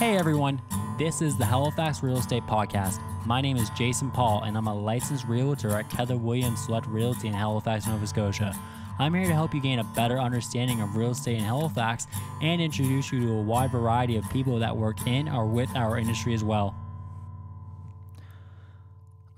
Hey everyone, this is the Halifax Real Estate Podcast. My name is Jason Paul, and I'm a licensed realtor at Keller Williams Select Realty in Halifax, Nova Scotia. I'm here to help you gain a better understanding of real estate in Halifax and introduce you to a wide variety of people that work in or with our industry as well.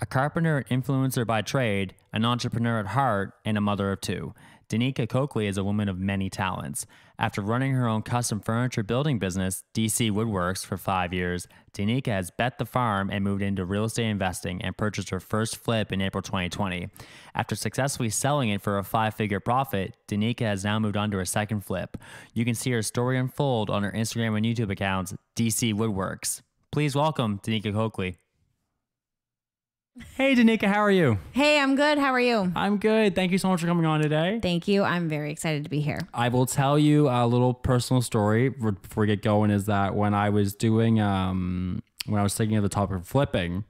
A carpenter and influencer by trade, an entrepreneur at heart, and a mother of two. Denika Coakley is a woman of many talents. After running her own custom furniture building business, DC Woodworks, for five years, Denika has bet the farm and moved into real estate investing and purchased her first flip in April 2020. After successfully selling it for a five figure profit, Denika has now moved on to her second flip. You can see her story unfold on her Instagram and YouTube accounts, DC Woodworks. Please welcome Denika Coakley. Hey, Denika, how are you? Hey, I'm good. How are you? I'm good. Thank you so much for coming on today. Thank you. I'm very excited to be here. I will tell you a little personal story before we get going. Is that when I was doing, um, when I was thinking of the topic of flipping,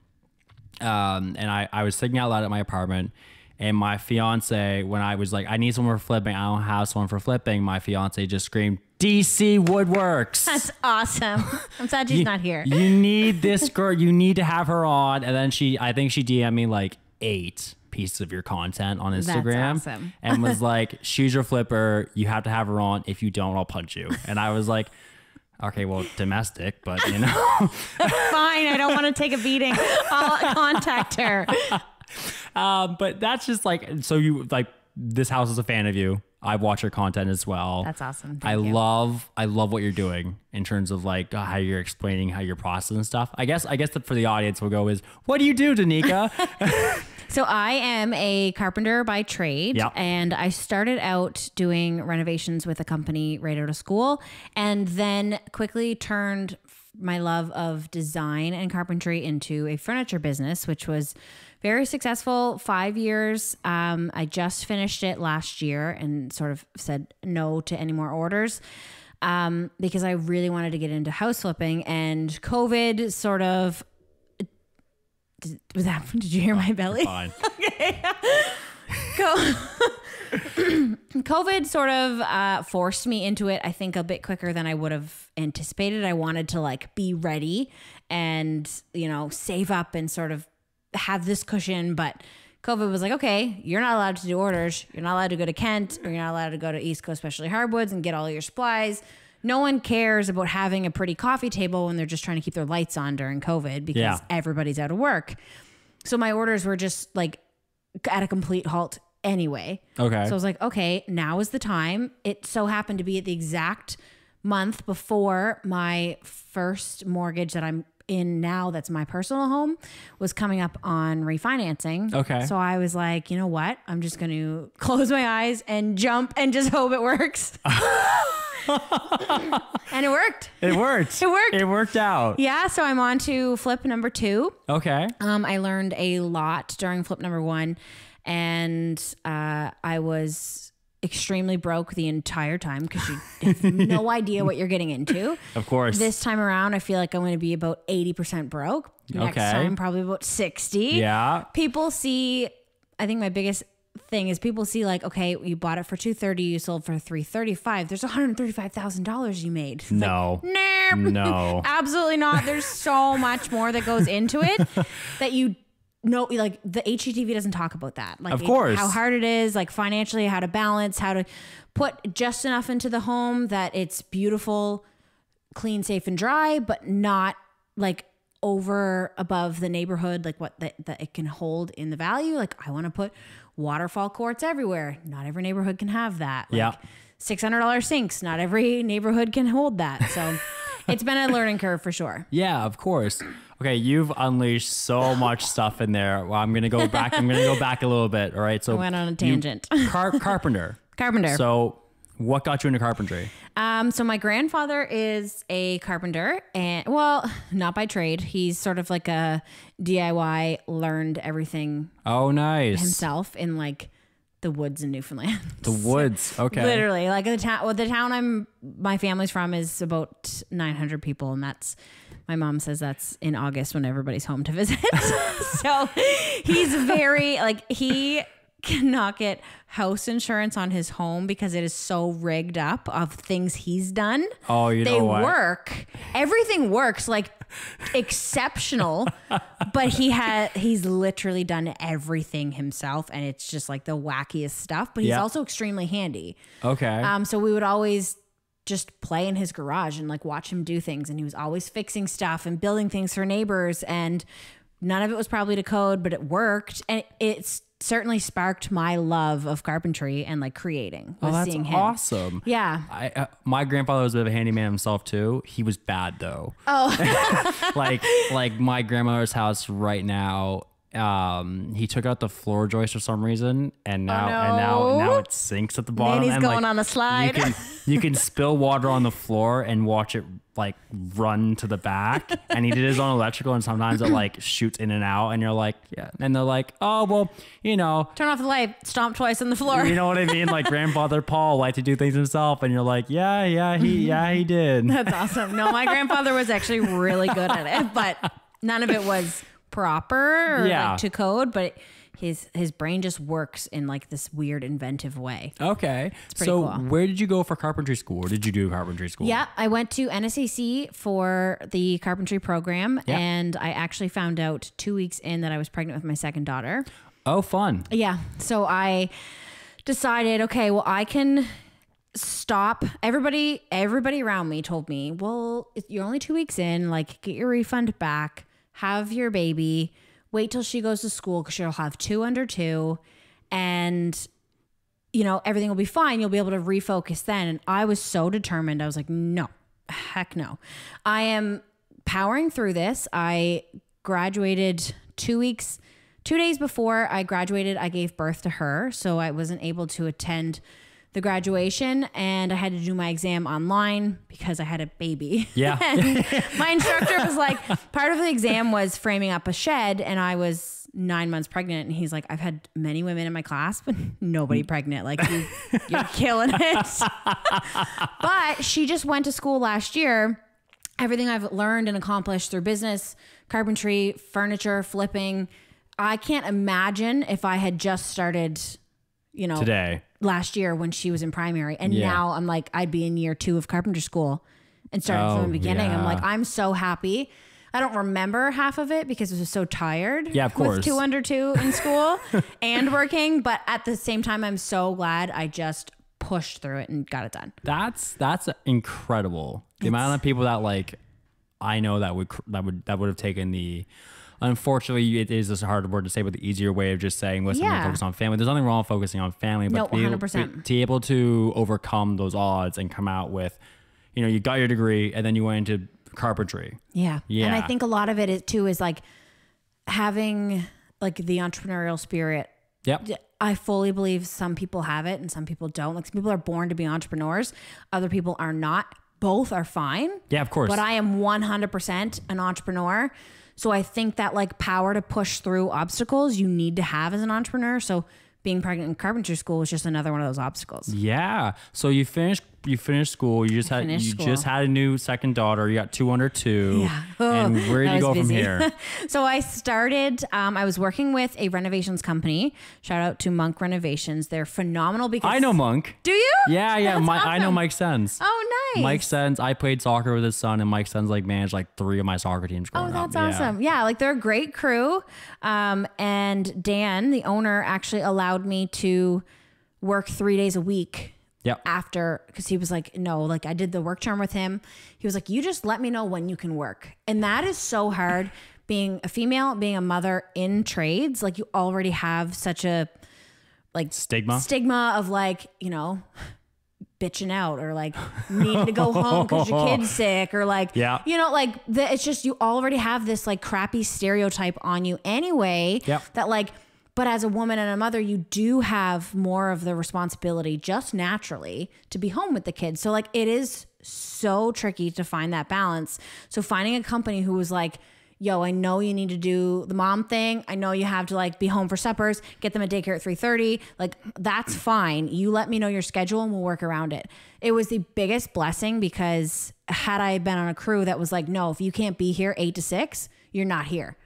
um, and I, I was thinking out loud at my apartment, and my fiance, when I was like, I need someone for flipping, I don't have someone for flipping, my fiance just screamed, DC Woodworks. That's awesome. I'm sad she's you, not here. You need this girl. You need to have her on. And then she, I think she DM'd me like eight pieces of your content on Instagram awesome. and was like, she's your flipper. You have to have her on. If you don't, I'll punch you. And I was like, okay, well, domestic, but you know. Fine. I don't want to take a beating. I'll contact her. Um, but that's just like, so you like, this house is a fan of you. I watch your content as well. That's awesome. Thank I you. love I love what you're doing in terms of like how you're explaining how your process and stuff. I guess I guess that for the audience will go is what do you do, Denika? So I am a carpenter by trade, Yep. and I started out doing renovations with a company right out of school, and then quickly turned my love of design and carpentry into a furniture business, which was very successful. Five years. Um, I just finished it last year and sort of said no to any more orders. Um, because I really wanted to get into house flipping and COVID sort of did, was that did you hear my belly? Fine. Co- COVID sort of uh, forced me into it, I think, a bit quicker than I would have anticipated. I wanted to like be ready and, you know, save up and sort of have this cushion. But COVID was like, okay, you're not allowed to do orders. You're not allowed to go to Kent or you're not allowed to go to East Coast Specialty Hardwoods and get all your supplies. No one cares about having a pretty coffee table when they're just trying to keep their lights on during COVID because Yeah. everybody's out of work. So my orders were just like at a complete halt anyway. Okay. So I was like, okay, now is the time. It so happened to be at the exact month before my first mortgage that I'm in now, that's my personal home, was coming up on refinancing. Okay. So I was like, you know what? I'm just going to close my eyes and jump and just hope it works. and it worked. it worked. It worked. It worked out. Yeah. So I'm on to flip number two. Okay. Um, I learned a lot during flip number one, and uh, I was extremely broke the entire time because you have no idea what you're getting into. Of course. This time around, I feel like I'm going to be about 80% broke. Next Okay. time, probably about 60. yeah. People see, I think my biggest thing is people see like, okay, you bought it for 230, you sold for 335. There's $135,000 you made. It's like, No. Nope. No. Absolutely not. There's so much more that goes into it that you know, like the HGTV doesn't talk about that. Like, Of course. how hard it is, like financially, how to balance, how to put just enough into the home that it's beautiful, clean, safe, and dry, but not like over above the neighborhood, like what that, that it can hold in the value. Like, I want to put waterfall quartz everywhere. Not every neighborhood can have that. Like, Yeah. $600 sinks. Not every neighborhood can hold that. So it's been a learning curve for sure. Yeah, of course. Okay, you've unleashed so much stuff in there. Well, I'm gonna go back. I'm gonna go back a little bit. All right. So I went on a you- tangent. car- carpenter. Carpenter. So, what got you into carpentry? Um, so my grandfather is a carpenter and well, not by trade. He's sort of like a DIY, learned everything Oh, nice. himself in like the woods in Newfoundland. The woods. Okay. Literally, like the town. Well, the town I'm my family's from is about 900 people, and that's my mom says that's in August when everybody's home to visit. so he's very like he cannot get house insurance on his home because it is so rigged up of things he's done. Oh, you they know what? work. Everything works like exceptional, but he had he's literally done everything himself, and it's just like the wackiest stuff. But he's Yeah. also extremely handy. Okay. Um, so we would always just play in his garage and like watch him do things. And he was always fixing stuff and building things for neighbors. And none of it was probably to code, but it worked. And it's certainly sparked my love of carpentry and like creating. oh, that's seeing him. awesome. Yeah. I, uh, my grandfather was a bit of a handyman himself too. He was bad though. Oh, like like my grandmother's house right now. Um, he took out the floor joist for some reason, and now and now Oh, no. now it sinks at the bottom. he's and, going like, on a slide. You can you can spill water on the floor and watch it like run to the back. And he did his own electrical, and sometimes it like shoots in and out, and you're like, yeah. And they're like, oh well, you know, Turn off the light, stomp twice on the floor. you know what I mean? Like grandfather Paul liked to do things himself, and you're like, yeah, yeah, he, yeah, he did. That's awesome. No, my grandfather was actually really good at it, but none of it was proper or Yeah. like to code, but his his brain just works in like this weird inventive way. Okay, so cool. where did you go for carpentry school? Or did you do carpentry school? Yeah, I went to NSCC for the carpentry program Yeah. and I actually found out 2 weeks in that I was pregnant with my second daughter. Oh, fun. Yeah. So I decided, okay, well, I can stop. Everybody, everybody around me told me, well, you're only two weeks in, like, get your refund back, have your baby, wait till she goes to school because she'll have two under two, and you know everything will be fine. You'll be able to refocus then. And I was so determined. I was like, no, heck no. I am powering through this. I graduated two weeks, two days before I graduated, I gave birth to her. So I wasn't able to attend the graduation and I had to do my exam online because I had a baby. Yeah. my instructor was like, part of the exam was framing up a shed and I was nine months pregnant. And he's like, I've had many women in my class, but nobody mm. pregnant. Like you, you're killing it. but she just went to school last year everything I've learned and accomplished through business, carpentry, furniture, flipping. I can't imagine if I had just started, you know, Today. last year when she was in primary. And Yeah. now I'm like, I'd be in year two of carpenter school and starting Oh, from the oh, beginning. I'm like, I'm so happy. I don't remember half of it because I was so tired. Yeah, of course. With two under two in school and working. But at the same time, I'm so glad I just pushed through it and got it done. That's that's incredible. The amount of people that like I know that would that would that would have taken the. Unfortunately, it is a hard word to say, but the easier way of just saying, "Listen, we're Yeah. focus on family." There's nothing wrong with focusing on family, but No, to, be able, 100%. be- to be able to overcome those odds and come out with, you know, you got your degree and then you went into carpentry. Yeah. Yeah. And I think a lot of it is too is like having like the entrepreneurial spirit. Yep. I fully believe some people have it and some people don't. Like some people are born to be entrepreneurs, other people are not. Both are fine. Yeah, of course. But I am 100% an entrepreneur. So I think that like power to push through obstacles you need to have as an entrepreneur. So being pregnant in carpentry school was just another one of those obstacles. Yeah. So you finished you finished school. You just had you school. just had a new second daughter. You got two under two. Yeah. And Oh, where did you go was from here? so I started, um, I was working with a renovations company. Shout out to Monk Renovations. They're phenomenal because I know Monk. Do you? Yeah, yeah. That's My, I know awesome. Mike Sens. Oh, nice. Mike Sens. I played soccer with his son, and Mike Sens like managed like three of my soccer teams Oh, growing up. that's Yeah. awesome. Yeah, like they're a great crew. Um, and Dan, the owner, actually allowed me to work three days a week Yep. after because he was like, no, like I did the work term with him. He was like, you just let me know when you can work. And that is so hard being a female, being a mother in trades. Like you already have such a like Stigma. stigma of like, you know, bitching out or like needing to go home because your kid's sick or like, Yeah. you know, like the, it's just you already have this like crappy stereotype on you anyway. Yep. That like, but as a woman and a mother, you do have more of the responsibility just naturally to be home with the kids. So like it is so tricky to find that balance. So finding a company who was like, yo, I know you need to do the mom thing. I know you have to like be home for suppers, get them at daycare at 3:30. Like that's fine. You let me know your schedule and we'll work around it. It was the biggest blessing because had I been on a crew that was like, no, if you can't be here 8 to 6, you're not here.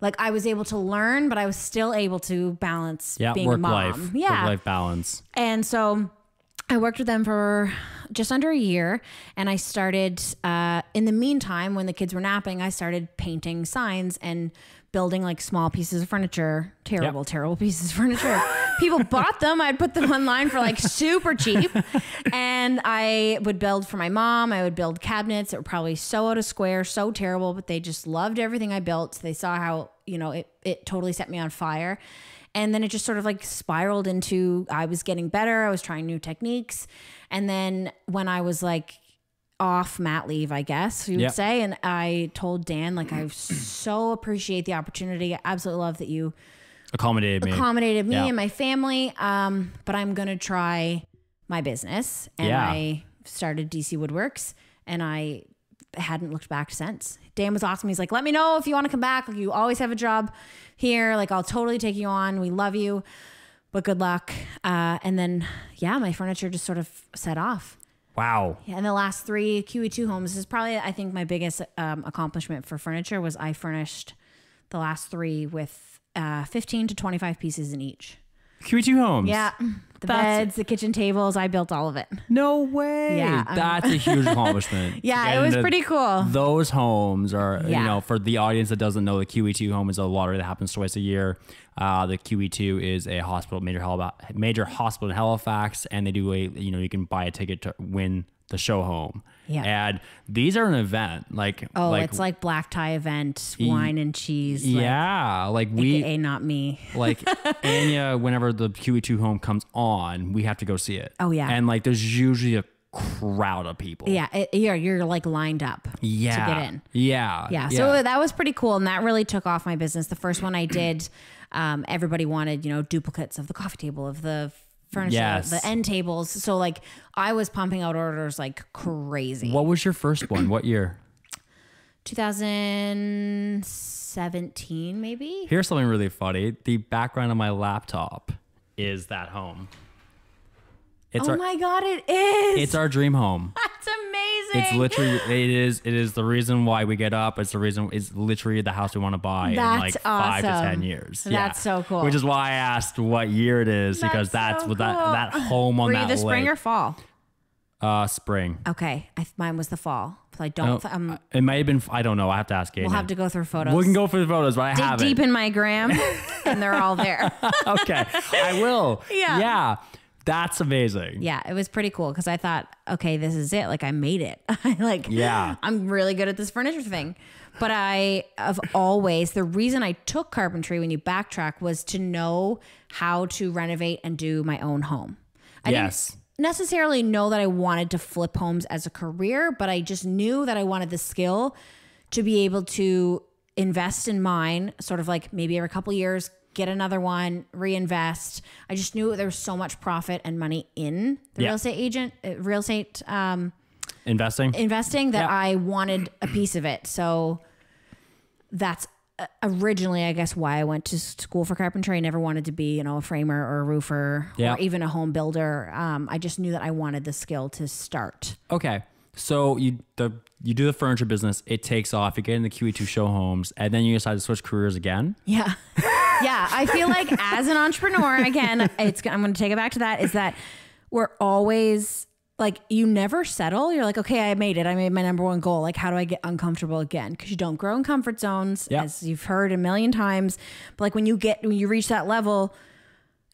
Like I was able to learn, but I was still able to balance Yeah, being a work mom. life. Yeah. Work life balance. And so I worked with them for just under a year. And I started, uh, in the meantime, when the kids were napping, I started painting signs and building like small pieces of furniture. Terrible, terrible pieces of furniture. People bought them. I'd put them online for like super cheap. And I would build for my mom. I would build cabinets that were probably so out of square, so terrible, but they just loved everything I built. They saw how, you know, it, it totally set me on fire. And then it just sort of like spiraled into I was getting better. I was trying new techniques. And then when I was like off mat leave, I guess you would Yep. say, and I told Dan, like, I so appreciate the opportunity. I absolutely love that you Accommodated me. accommodated me Yeah. and my family. Um, but I'm gonna try my business, and Yeah. I started DC Woodworks, and I hadn't looked back since. Dan was awesome. He's like, "Let me know if you want to come back. Like, you always have a job here. Like, I'll totally take you on. We love you, but good luck." Uh, and then, yeah, my furniture just sort of set off. Wow. Yeah, and the last three QE2 homes is probably, I think, my biggest um, accomplishment for furniture was I furnished the last three with uh, 15 to 25 pieces in each. QE2 homes. Yeah, the That's- beds, the kitchen tables, I built all of it. No way. Yeah, um, That's a huge accomplishment. Yeah, it was pretty cool. Those homes are, you Yeah. know, for the audience that doesn't know, the QE2 home is a lottery that happens twice a year. Uh, the QE2 is a hospital, major, major hospital in Halifax, and they do a, you know, you can buy a ticket to win the show home. Yeah. And these are an event. Like, Oh, like, it's like black tie event, wine and cheese. Yeah. Like, we, AKA not me. like Anya, whenever the QE2 home comes on, we have to go see it. Oh, yeah. And like, there's usually a crowd of people. Yeah, it, you're you're like lined up Yeah. to get in. Yeah. Yeah, so that was pretty cool, and that really took off my business. The first one I did, um, everybody wanted you know duplicates of the coffee table, of the furniture, Yes. the end tables. So like I was pumping out orders like crazy. What was your first one? What year? 2017 maybe. Here's something really funny. The background of my laptop is that home. It's oh our my god, it is. it's our dream home. That's amazing. It's literally it is it is the reason why we get up. It's the reason it's literally the house we want to buy in like That's five to ten years. That's so cool. Which is why I asked what year it is because That's that's so what that cool. that home on Were that you the spring lake. or fall? uh spring. Okay, I, mine was the fall. So I Oh, don't. um, it might have been I don't know. I have to ask Aiden. we'll have to go through photos. We can go for the photos, but I Dig haven't. deep in my gram, and they're all there. okay, I will. Yeah. yeah, that's amazing. yeah, it was pretty cool because I thought, okay, this is it. Like I made it. I like, Yeah. I'm really good at this furniture thing. But I have always the reason I took carpentry when you backtrack was to know how to renovate and do my own home. I Yes. didn't necessarily know that I wanted to flip homes as a career, but I just knew that I wanted the skill to be able to invest in mine, sort of like maybe every couple years, get another one, reinvest. I just knew there was so much profit and money in the Yeah. real estate agent, uh, real estate um, Investing. investing that Yeah. I wanted a piece of it. So that's uh, originally, I guess, why I went to school for carpentry. I never wanted to be, you know, a framer or a roofer Yeah. or even a home builder. Um, I just knew that I wanted the skill to start. Okay. So you the you do the furniture business, it takes off, you get in the QE2 show homes, and then you decide to switch careers again. Yeah. yeah. I feel like as an entrepreneur, again, it's I'm going to take it back to that is that we're always like, you never settle. You're like, okay, I made it. I made my number one goal. Like, how do I get uncomfortable again? Because you don't grow in comfort zones, Yeah. as you've heard a million times. But like, when you get, when you reach that level,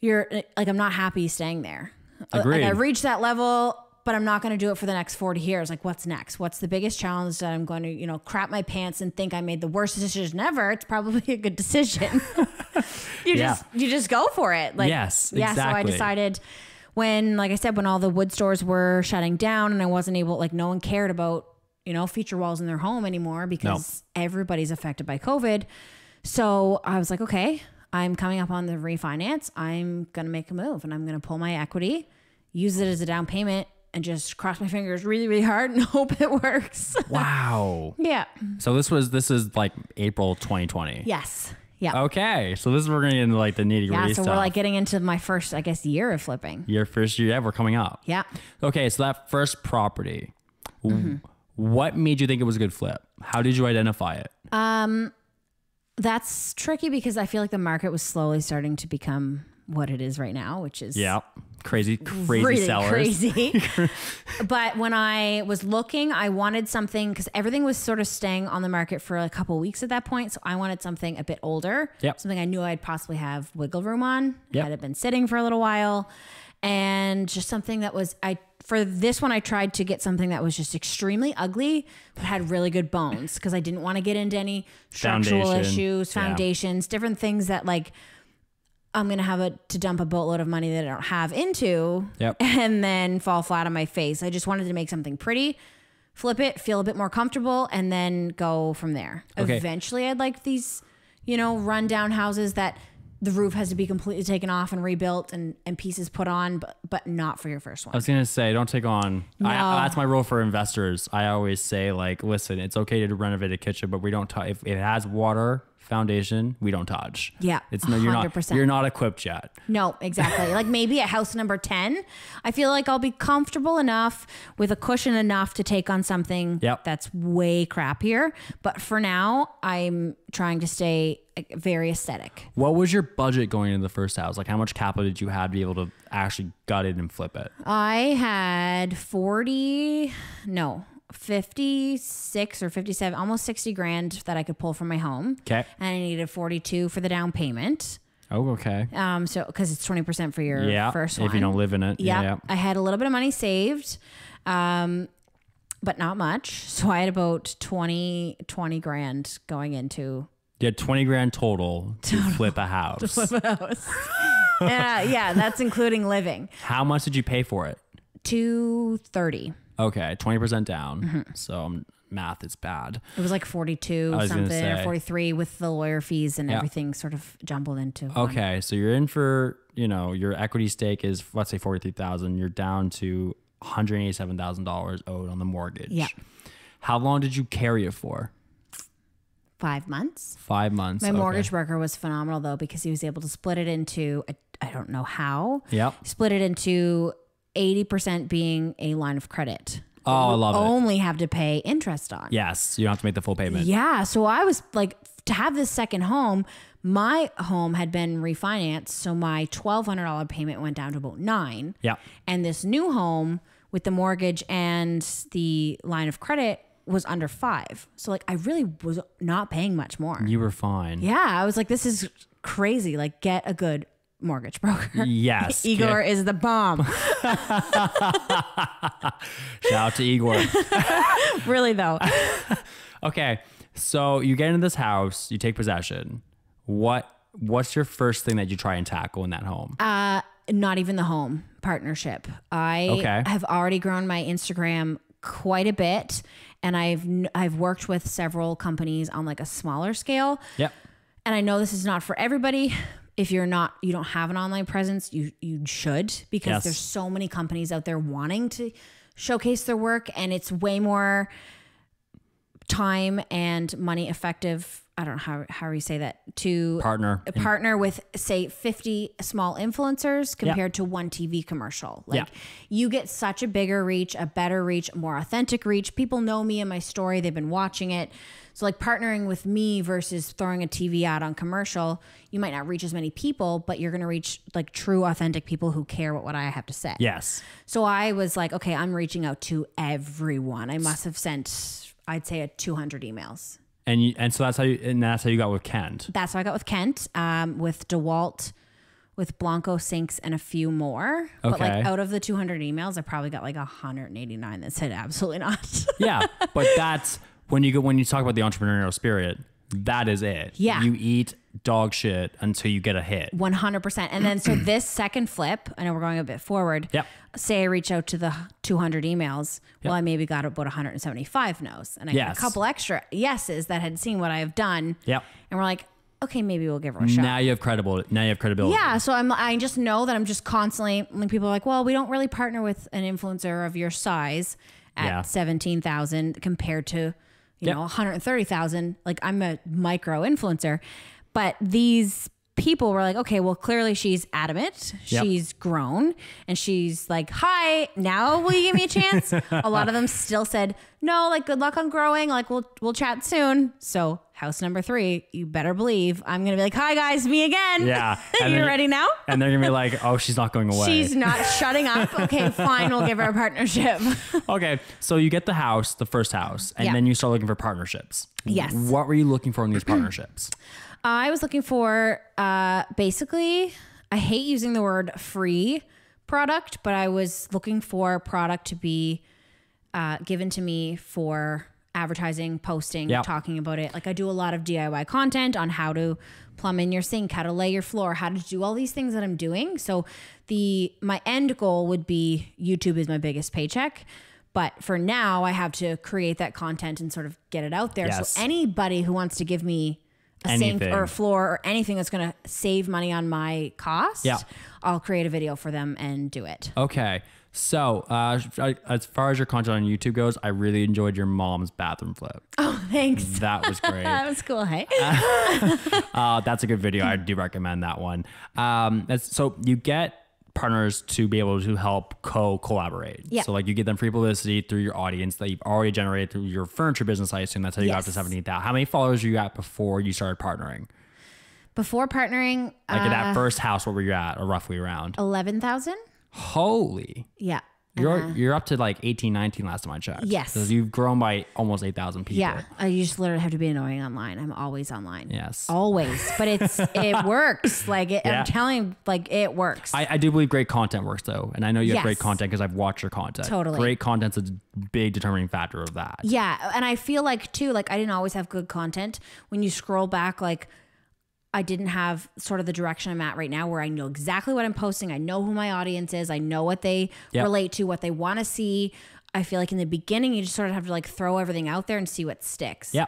you're like, I'm not happy staying there. Agreed. Like, I've reached that level, but I'm not going to do it for the next 40 years. Like, what's next? What's the biggest challenge that I'm going to, you know, crap my pants and think I made the worst decision ever? It's probably a good decision. you Yeah. just you just go for it. Like Yes, yeah. So I decided when, like I said, when all the wood stores were shutting down and I wasn't able, like, no one cared about you know feature walls in their home anymore because everybody's affected by COVID. So I was like, okay, I'm coming up on the refinance. I'm gonna make a move and I'm gonna pull my equity, use it as a down payment, and just cross my fingers really, really hard and hope it works. Wow. yeah. so this was this is like April 2020. Yes. Yeah. Okay. So this is we're gonna get into like the nitty gritty yeah. So stuff. we're like getting into my first, I guess, year of flipping. Your first year, ever coming up. Yeah. Okay, so that first property, Mm-hmm. what made you think it was a good flip? How did you identify it? Um, That's tricky because I feel like the market was slowly starting to become what it is right now, which is Yeah. Crazy, crazy really sellers. crazy. but when I was looking, I wanted something because everything was sort of staying on the market for a couple weeks at that point. So I wanted something a bit older, Yep. something I knew I'd possibly have wiggle room on. Yep. Had it been sitting for a little while, and just something that was I for this one I tried to get something that was just extremely ugly but had really good bones because I didn't want to get into any structural Foundation. issues, Yeah. foundations, different things that like I'm gonna have a to dump a boatload of money that I don't have into, Yep. and then fall flat on my face. I just wanted to make something pretty, flip it, feel a bit more comfortable, and then go from there. Okay. Eventually, I'd like these, you know, rundown houses that the roof has to be completely taken off and rebuilt and and pieces put on, but but not for your first one. I was gonna say, don't take on. I, No. that's my rule for investors. I always say, like, listen, it's okay to renovate a kitchen, but we don't. If it has water foundation, we don't touch. Yeah, it's no, you're not. 100%. You're not equipped yet. No, exactly. like maybe at house number 10, I feel like I'll be comfortable enough with a cushion enough to take on something Yep. that's way crappier. But for now, I'm trying to stay very aesthetic. What was your budget going into the first house? Like, how much capital did you have to be able to actually gut it and flip it? I had 40, no, 56 or 57, almost 60 grand that I could pull from my home. Okay. And I needed 42 for the down payment. Oh, okay. Um, so because it's 20% for your Yeah. first if you don't live in it. Yeah, Yeah. I had a little bit of money saved, um, but not much. So I had about 20, 20 grand going into You had 20 grand total to flip a house. yeah, yeah, that's including living. How much did you pay for it? Two thirty. Okay, 20% down. Mm-hmm. So um, math is bad. It was like forty two I was gonna something or forty three with the lawyer fees and Yeah. everything sort of jumbled into. one. Okay, so you're in for, you know, your equity stake is let's say 43,000, you're down to $187,000 owed on the mortgage. Yeah. How long did you carry it for? Five months. 5 months. My okay. mortgage broker was phenomenal though because he was able to split it into I I don't know how. Yep. Split it into eighty percent being a line of credit. Oh, I love it. Only have to pay interest on. Yes, you don't have to make the full payment. Yeah. So I was like, to have this second home, my home had been refinanced. So my $1,200 payment went down to about nine. Yeah. And this new home with the mortgage and the line of credit was under five. So like, I really was not paying much more. You were fine. Yeah. I was like, this is crazy. Like, get a good mortgage broker. Yes. Igor is the bomb. Shout out to Igor. really, though. okay. So you get into this house, you take possession. What what's your first thing that you try and tackle in that home? Uh, not even the home partnership. I Okay. have already grown my Instagram quite a bit, and I've I've worked with several companies on like a smaller scale. yep. And I know this is not for everybody. If you're not, you don't have an online presence, you you should because Yes. there's so many companies out there wanting to showcase their work, and it's way more time and money effective. I don't know how how you say that to Partner. partner with say 50 small influencers compared to one TV commercial. Like Yeah. you get such a bigger reach, a better reach, more authentic reach. People know me and my story, they've been watching it. So like partnering with me versus throwing a TV ad on commercial, you might not reach as many people, but you're going to reach like true authentic people who care what, what I have to say. Yes. So I was like, okay, I'm reaching out to everyone. I must have sent I'd say a 200 emails. And you, and so that's how you and that's how you got with Kent. that's how I got with Kent, um, with DeWalt, with Blanco sinks, and a few more. But like Okay. out of the 200 emails, I probably got like 189 that said absolutely not. Yeah, but that's when you go when you talk about the entrepreneurial spirit. That is it. Yeah. You eat dog shit until you get a hit. 100%. And then so this second flip, I know we're going a bit forward. Yep. Say I reach out to the 200 emails. Well, I maybe got about 175 no's, and I got a couple extra yeses that had seen what I have done. Yep. And we're like, okay, maybe we'll give her a shot. Now you have credible. Now you have credibility. Yeah, so I'm I just know that I'm just constantly when people are like, "Well, we don't really partner with an influencer of your size at Yeah. 17,000 compared to, you Yep. know, 130,000. Like I'm a micro influencer." But these people were like, "Okay, well, clearly she's adamant. Yep. She's grown and she's like, "Hi, now will you give me a chance?" a lot of them still said, "No, like good luck on growing. Like we'll we'll chat soon." So, house number three, you better believe I'm gonna be like, "Hi guys, me again." Yeah. You then- ready now? And they're gonna be like, "Oh, she's not going away." She's not shutting up. Okay, fine. We'll give her a partnership. okay, so you get the house, the first house, and Yeah. then you start looking for partnerships. Yes. What were you looking for in these partnerships? I was looking for uh, basically, I hate using the word free product, but I was looking for a product to be uh, given to me for advertising, posting, Yep. talking about it. Like I do a lot of DIY content on how to plumb in your sink, how to lay your floor, how to do all these things that I'm doing. So the my end goal would be YouTube is my biggest paycheck. But for now, I have to create that content and sort of get it out there. Yes. So anybody who wants to give me a Anything. sink or a floor or anything that's going to save money on my cost, Yeah. I'll create a video for them and do it. Okay. So, uh, as far as your content on YouTube goes, I really enjoyed your mom's bathroom flip. Oh, thanks. That was great. That was cool. Hey. Uh, that's a good video. I do recommend that one. Um, so you get partners to be able to help co-collaborate. Yeah. So like you get them free publicity through your audience that you've already generated through your furniture business. I assume that's how you got up to Yes. seventeen thousand. How many followers were you at before you started partnering? Before partnering, Like at uh, that first house, what were you at, or roughly around? 11,000. Holy. Yeah. You're you're up to like 18, 19 last time I checked. Uh-huh. Yes. So you've grown by almost 8,000 people. Yeah. I just literally have to be annoying online. I'm always online. Yes. Always. But it's, it works. Like, it, Yeah. I'm telling you, like, it works. I, I do believe great content works though. And I know you have great content because I've watched your content. Totally. Great content's a big determining factor of that. Yeah, and I feel like too, like I didn't always have good content. When you scroll back, like I didn't have sort of the direction I'm at right now, where I know exactly what I'm posting. I know who my audience is. I know what they Yep. relate to, what they want to see. I feel like in the beginning, you just sort of have to like throw everything out there and see what sticks. Yeah.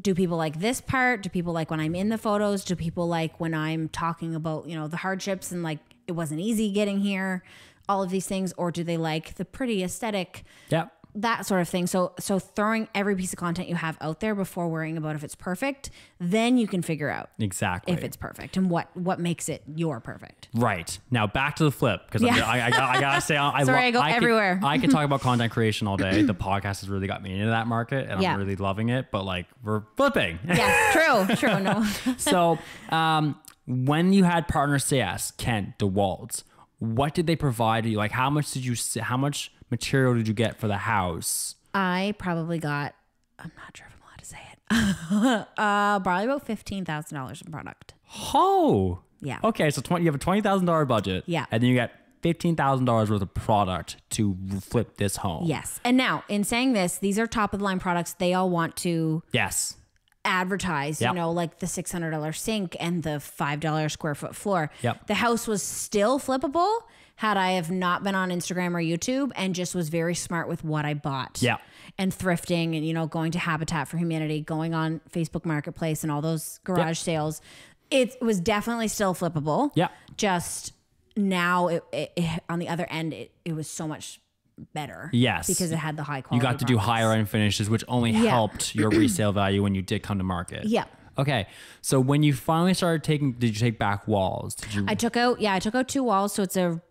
Do people like this part? Do people like when I'm in the photos? Do people like when I'm talking about, you know, the hardships and like it wasn't easy getting here? All of these things, or do they like the pretty aesthetic? Yeah. That sort of thing. So so throwing every piece of content you have out there before worrying about if it's perfect, then you can figure out Exactly. if it's perfect and what what makes it your perfect. Right. Now back to the flip because Yeah. I, I, got, I gotta say I, Sorry, lo- I go could- everywhere. I could talk about content creation all day. The podcast has really got me into that market, and Yeah. I'm really loving it. But like we're flipping. Yeah, true, true. No, so um, when you had partner CS, Kent DeWalt, what did they provide you? Like how much did you? How much material did you get for the house? I probably got. I'm not sure if I'm allowed to say it. uh, probably about fifteen thousand dollars in product. Oh. Yeah. Okay, so 20, you have a twenty thousand dollar budget. Yeah. And then you thousand dollars worth of product to flip this home. Yes. And now, in saying this, these are top of the line products. They all want to Yes. advertise, Yep. you know, like the $600 sink and the $5 square foot floor. Yep. The house was still flippable had I have not been on Instagram or YouTube and just was very smart with what I bought. Yeah. And thrifting and, you know, going to Habitat for Humanity, going on Facebook Marketplace and all those garage sales. It was definitely still flippable. Yeah. Just now it, it, it- on the other end, it, it was so much better. Yes. Because it had the high quality. You got to do higher end finishes, which only Yeah. helped your resale value when you did come to market. Yeah. Okay. So when you finally started taking, did you take back walls? Did you? I took out, yeah, I took out two walls. So it's a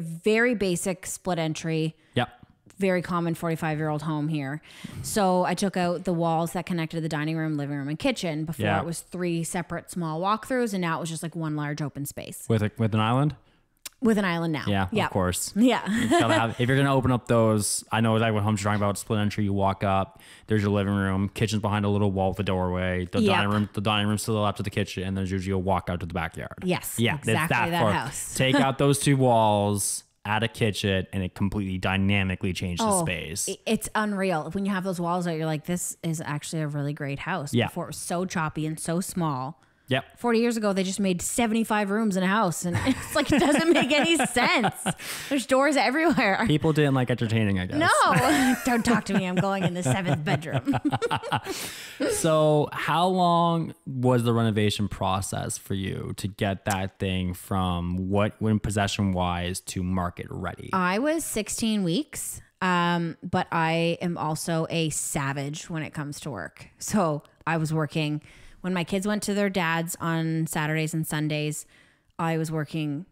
very basic split entry, yep. very common 45 year old home here. So I took out the walls that connected the dining room, living room, and kitchen. Before it was three separate small walkthroughs, and now it was just like one large open space With a, with an island. With an island now. Yeah. Yeah. Of course. Yeah. Have, if you're gonna open up those, I know exactly what homes you're talking about. Split entry. You walk up. There's your living room. Kitchen's behind a little wall with a doorway. The Yep. dining room. The dining room's to the left of the kitchen, and there's usually a walk out to the backyard. Yes, Yeah. exactly that far. house. Take out those two walls. Add a kitchen, and it completely dynamically changed the oh, space. Oh, It's unreal. When you have those walls out, you're like, this is actually a really great house. Yeah. Before it was so choppy and so small. Yep. 40 years ago, they just made 75 rooms in a house. And it's like, it doesn't make any sense. There's doors everywhere. People didn't like entertaining, I guess. No, don't talk to me. I'm going in the seventh bedroom. So, how long was the renovation process for you to get that thing from what, when possession wise, to market ready? I was 16 weeks, um, but I am also a savage when it comes to work. So I was working when my kids went to their dads on Saturdays and Sundays. I was working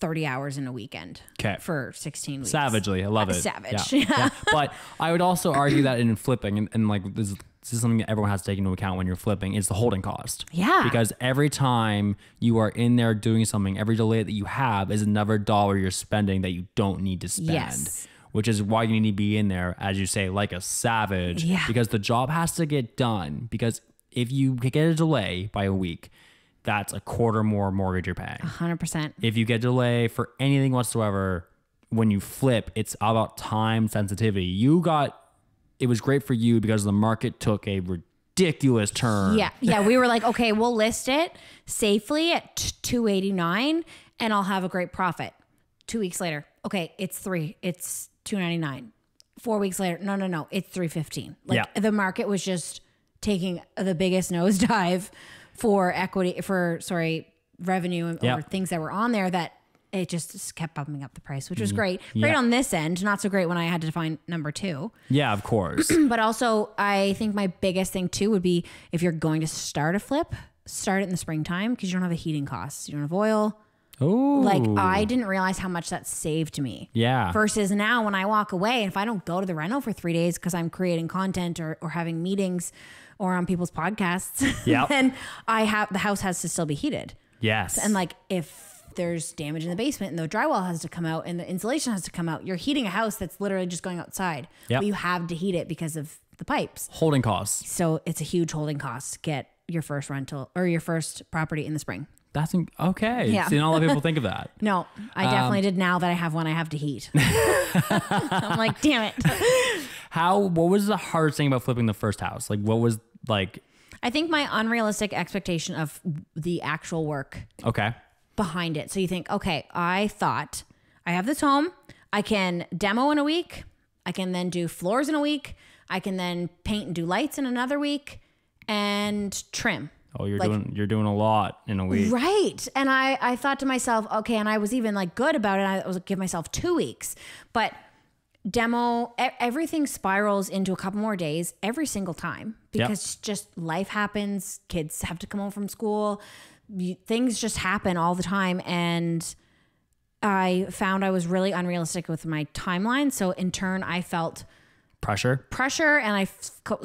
30 hours in a weekend 'Kay. for 16 weeks. Savagely, I love uh, it. savage, Yeah. yeah. But I would also argue that in flipping, and, and like this is this is something that everyone has to take into account when you're flipping, is the holding cost. Yeah. Because every time you are in there doing something, every delay that you have is another dollar you're spending that you don't need to spend. Yes. Which is why you need to be in there, as you say, like a savage. Yeah. Because the job has to get done. Because if you get a delay by a week, that's a quarter more mortgage you're paying. 100%. If you get delay for anything whatsoever, when you flip, it's about time sensitivity. You got it was great for you because the market took a ridiculous turn. Yeah. Yeah. We were like, okay, we'll list it safely at t- 289 and I'll have a great profit. Two weeks later, okay, it's three, it's 299. Four weeks later, no, no, no, it's 315. Like Yeah. the market was just taking the biggest nosedive for equity, for, sorry, revenue and or things that were on there that it just, kept bumping up the price, which was great. Great Mm-hmm. Yeah. on this end, not so great when I had to find number two. Yeah, of course. But also, I think my biggest thing too would be if you're going to start a flip, start it in the springtime because you don't have a heating costs. You don't have oil. Oh. Like I didn't realize how much that saved me. Yeah. Versus now when I walk away, if I don't go to the rental for three days because I'm creating content or, or having meetings or on people's podcasts, Yep. then I have the house has to still be heated. yes. And like if there's damage in the basement and the drywall has to come out and the insulation has to come out, you're heating a house that's literally just going outside. Yep. But you have to heat it because of the pipes. holding costs. So it's a huge holding cost to get your first rental or your first property in the spring. That's in- okay. Yeah. See, not a lot of people think of that. No, I Um, definitely did now that I have one I have to heat. I'm like, damn it. How what was the hardest thing about flipping the first house? Like what was like I think my unrealistic expectation of the actual work okay. behind it. So you think, okay, I thought I have this home. I can demo in a week. I can then do floors in a week. I can then paint and do lights in another week and trim. Oh, you're Like- doing you're doing a lot in a week. Right. And I, I thought to myself, okay, and I was even like good about it. I was like, give myself two weeks, but demo, everything spirals into a couple more days every single time because just life happens. Kids have to come home from school. You, things just happen all the time. And I found I was really unrealistic with my timeline. So in turn, I felt Pressure. pressure and I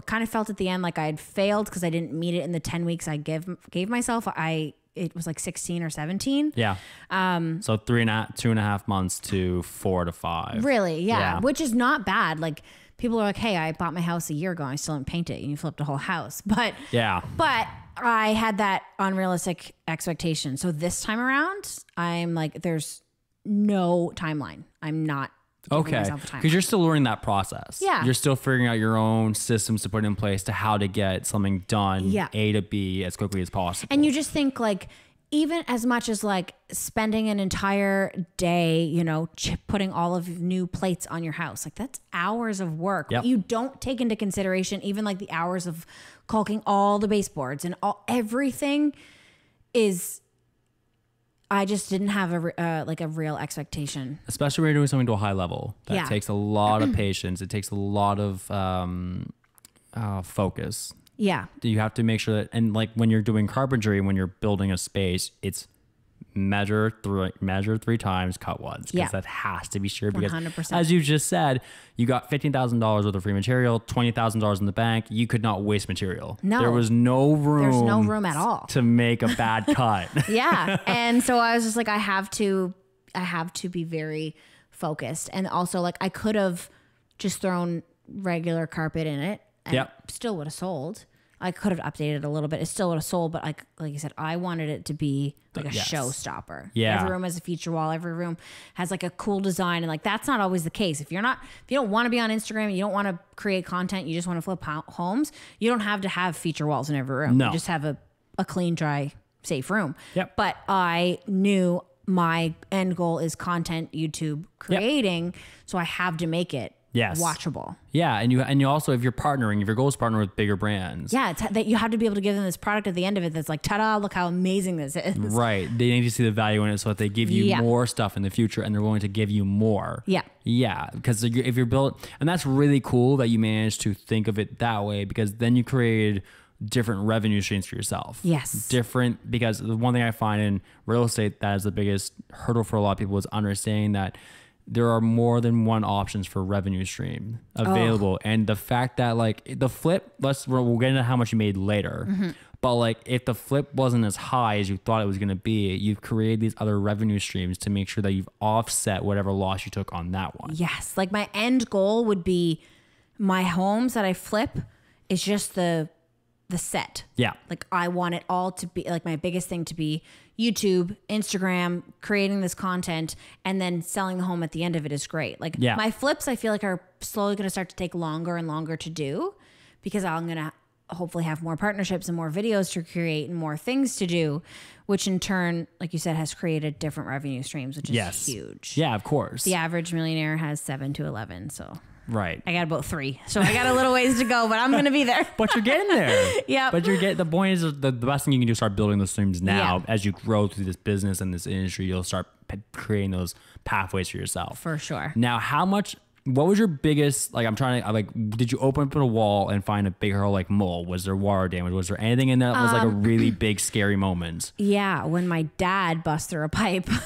kind of felt at the end like I had failed because I didn't meet it in the 10 weeks I give gave myself. I it was like 16 or 17. Yeah. Um so three and a, two and a half months to four to five. Really? Yeah. Yeah. Which is not bad. Like people are like, "Hey, I bought my house a year ago. I still didn't paint it, and you flipped a whole house." But Yeah. but I had that unrealistic expectation. So this time around, I'm like, there's no timeline. I'm not Okay. myself a timeline. Because you're still learning that process. Yeah. You're still figuring out your own systems to put in place to how to get something done Yeah. A to B as quickly as possible. And you just think like even as much as like spending an entire day, you know, putting all of new plates on your house, like that's hours of work. Yep. You don't take into consideration even like the hours of caulking all the baseboards and all everything is. I just didn't have a uh, like a real expectation. especially when you're doing something to a high level that Yeah. takes a lot of patience it takes a lot of um, uh, focus Yeah, you have to make sure that and like when you're doing carpentry when you're building a space it's measure three measure three times cut once because Yeah. that has to be sure because 100%. as you just said you got $15000 worth of free material $20000 in the bank you could not waste material No. there was no room There's no room at all. to make a bad cut yeah and so i was just like i have to i have to be very focused and also like i could have just thrown regular carpet in it and Yep. still would have sold i could have updated it a little bit. It's still a soul, but like like you said i wanted it to be like a Yes. showstopper. Yeah. every room has a feature wall. Every room has like a cool design. And like that's not always the case. If you're not if you don't want to be on instagram you don't want to create content you just want to flip ho- homes you don't have to have feature walls in every room. No. you just have a, a clean dry safe room. Yep. but I knew my end goal is content YouTube creating, so I have to make it Yes. watchable. yeah and you and you also if you're partnering if your goal is partner with bigger brands Yeah, it's that you have to be able to give them this product at the end of it that's like, ta-da! Look how amazing this is. Right. They need to see the value in it so that they give you Yeah. more stuff in the future and they're willing to give you more. Yeah. Yeah. Because if you're built, and that's really cool that you managed to think of it that way because then you created different revenue streams for yourself. Yes. Different, because the one thing I find in real estate that is the biggest hurdle for a lot of people is understanding that there are more than one options for revenue stream available, and the fact that like the flip, let's we'll we'll get into how much you made later. Mm-hmm. But like, if the flip wasn't as high as you thought it was going to be, you've created these other revenue streams to make sure that you've offset whatever loss you took on that one. Yes. Like my end goal would be my homes that I flip is just the the set. Yeah. Like I want it all to be like my biggest thing to be YouTube, Instagram, creating this content and then selling the home at the end of it is great. Like Yeah. my flips I feel like are slowly going to start to take longer and longer to do because I'm going to hopefully have more partnerships and more videos to create and more things to do, which in turn, like you said, has created different revenue streams, which is Yes. huge. Yeah, of course. The average millionaire has seven to 11. So Right. I got about three. So I got a little ways to go, but I'm going to be there. But you're getting there. yeah. But you're getting the point is the, the best thing you can do is start building those streams now. Yeah. As you grow through this business and this industry, you'll start p- creating those pathways for yourself. For sure. Now, how much? What was your biggest? Like, I'm trying to like. Did you open up a wall and find a big hole like mole? Was there water damage? Was there anything in there that was like a Um, really big scary moment? Yeah. When my dad bust through a pipe.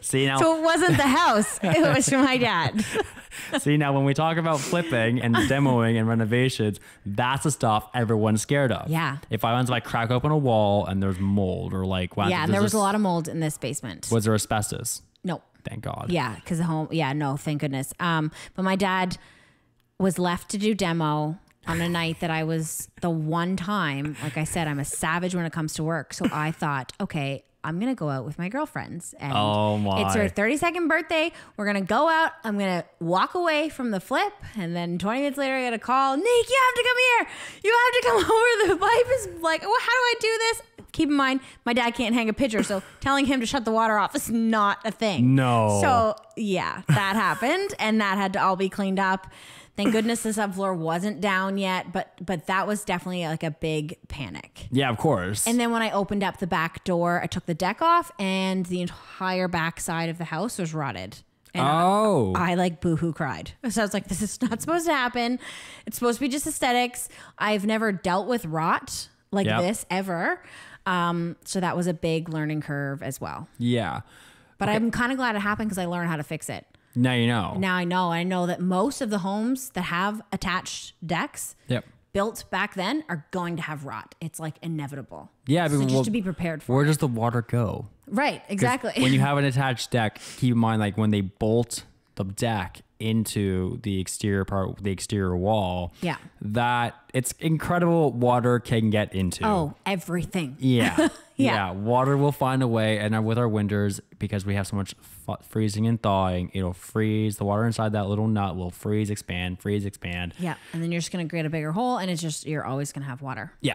See now, So it wasn't the house, it was my dad. see now, when we talk about flipping and demoing and renovations, that's the stuff everyone's scared of. Yeah. If I want to like crack open a wall and there's mold or like wow, Yeah. And there was a lot of mold in this basement. Was there asbestos? No. Thank God. Yeah. Because the home, yeah, no, thank goodness. Um, But my dad was left to do demo on a night that I was the one time, like I said, I'm a savage when it comes to work. So I thought, okay, I'm gonna go out with my girlfriends, and Oh, my. it's her 32nd birthday. We're gonna go out. I'm gonna walk away from the flip, and then 20 minutes later, I get a call. Nick, you have to come here. You have to come over. The pipe is like, well, how do I do this? Keep in mind, my dad can't hang a picture, so telling him to shut the water off is not a thing. No. So yeah, that happened, and that had to all be cleaned up. Thank goodness the subfloor wasn't down yet, but but that was definitely like a big panic. Yeah, of course. And then when I opened up the back door, I took the deck off, and the entire back side of the house was rotted. And oh. I like boohoo cried. So I was like, this is not supposed to happen. It's supposed to be just aesthetics. I've never dealt with rot like Yep. this ever. Um, so that was a big learning curve as well. yeah. But I'm kind of glad it happened because I learned how to fix it. Now you know. Now I know. I know that most of the homes that have attached decks Yep. built back then are going to have rot. It's like inevitable. Yeah, So but just well, to be prepared for. Where it. does the water go? Right. Exactly. when you have an attached deck, keep in mind like when they bolt the deck into the exterior part, the exterior wall. Yeah. That it's incredible water can get into. oh, everything. Yeah. Yeah. yeah. Water will find a way. And uh, with our winters, because we have so much f- freezing and thawing, it'll freeze. The water inside that little nut will freeze, expand, freeze, expand. Yeah. And then you're just going to create a bigger hole, and it's just you're always going to have water. Yeah.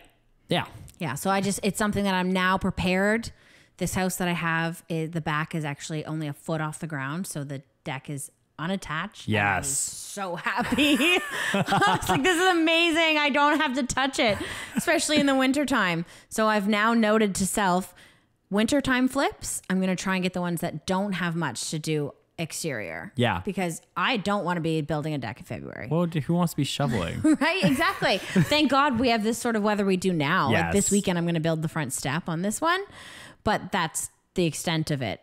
Yeah. Yeah. So I just it's something that I'm now prepared. This house that I have, is, the back is actually only a foot off the ground, so the deck is unattached. and I was Yes. so happy. I was like, this is amazing. I don't have to touch it, especially in the wintertime. So I've now noted to self wintertime flips. I'm going to try and get the ones that don't have much to do exterior. Yeah. Because I don't want to be building a deck in February. Well, who wants to be shoveling? Right, exactly. Thank God we have this sort of weather we do now. Like this weekend, I'm going to build the front step on this one, but that's the extent of it.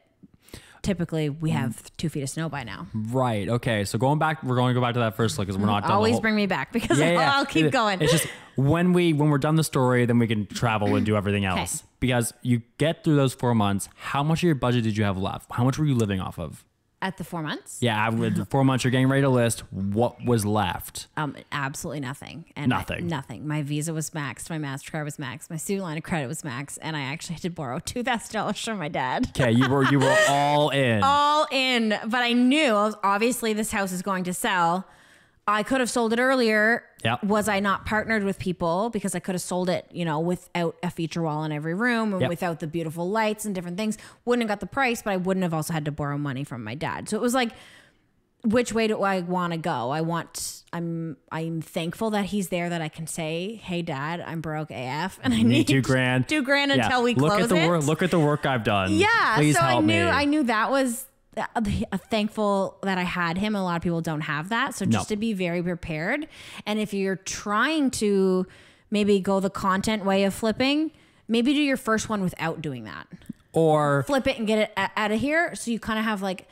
Typically, we mm. have two feet of snow by now. right. Okay. So going back, we're going to go back to that first look because we're mm-hmm. not done. Always whole- bring me back because I'll keep It- going. It's just when we when we're done the story, then we can travel and do everything else. Because you get through those four months. How much of your budget did you have left? How much were you living off of? At the four months, Yeah, with four months, you're getting ready to list. What was left? um, absolutely nothing. And I- Nothing. nothing. My Visa was maxed. My Mastercard was maxed. My student line of credit was maxed, and I actually had to borrow two thousand dollars from my dad. Okay, you were you were all in. all in, but I knew obviously this house is going to sell. I could have sold it earlier. Yep. Was I not partnered with people because I could have sold it, you know, without a feature wall in every room and Yep. without the beautiful lights and different things? Wouldn't have got the price, but I wouldn't have also had to borrow money from my dad. So it was like, which way do I want to go? I want. I'm. I'm thankful that he's there. That I can say, "Hey, Dad, I'm broke AF, and I need need two grand. two grand Yeah, until we look close at the it." work. Look at the work I've done. Yeah, please so I knew me. I knew that was thankful that I had him. A lot of people don't have that, so just No. to be very prepared. And if you're trying to maybe go the content way of flipping, maybe do your first one without doing that. or Flip it and get it out of here, so you kind of have like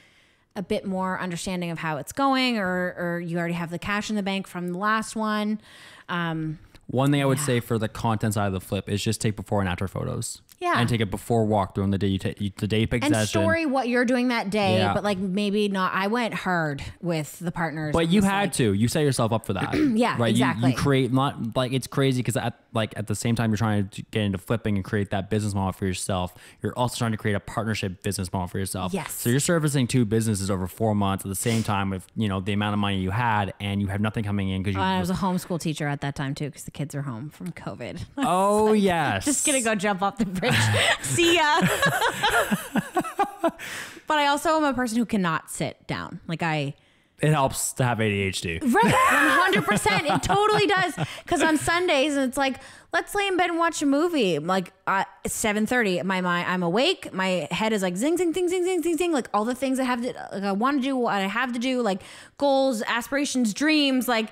a bit more understanding of how it's going, or or you already have the cash in the bank from the last one. Um, One thing I would say for the content side of the flip is just take before and after photos. Yeah. And take it before walk through on the day you take the day you pick and session. story what you're doing that day, Yeah. but like maybe not. I went hard with the partners. But you had like- to. You set yourself up for that. Yeah, right. You- exactly. You, create not like it's crazy because at like at the same time you're trying to get into flipping and create that business model for yourself. You're also trying to create a partnership business model for yourself. Yes. So you're servicing two businesses over four months at the same time with you know the amount of money you had and you have nothing coming in because you. I was a homeschool teacher at that time too, because the kids are home from COVID. oh yes. Just gonna go jump off the bridge. See ya. but I also am a person who cannot sit down. Like I. It helps to have ADHD. Right, one hundred percent. It totally does. Because on Sundays, and it's like, let's lay in bed and watch a movie. Like uh, seven thirty, my mind, I'm awake. My head is like zing, zing, zing, zing, zing, zing, zing. Like all the things I have to, like I want to do, what I have to do, like goals, aspirations, dreams. Like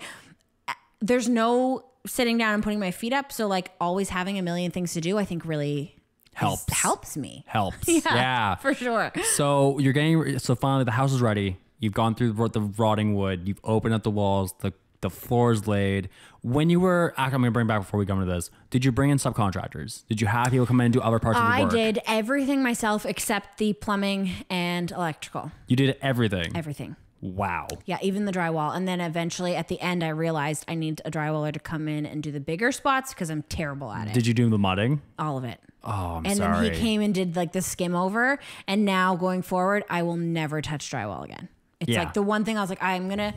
there's no sitting down and putting my feet up. So like always having a million things to do, I think really is- Helps. helps me. Helps. yeah. for sure. So you're getting so finally the house is ready. You've gone through the rotting wood. You've opened up the walls. The the floor's laid. When you were, I'm gonna bring back before we come into this. Did you bring in subcontractors? Did you have people come in and do other parts of the work I did everything myself except the plumbing and electrical. You did everything. Everything. wow. Yeah, even the drywall. And then eventually at the end, I realized I need a drywaller to come in and do the bigger spots because I'm terrible at it. Did you do the mudding? All of it. Oh, I'm and sorry. then he came and did like the skim over. And now going forward, I will never touch drywall again. It's Yeah. like the one thing I was like, I'm going to,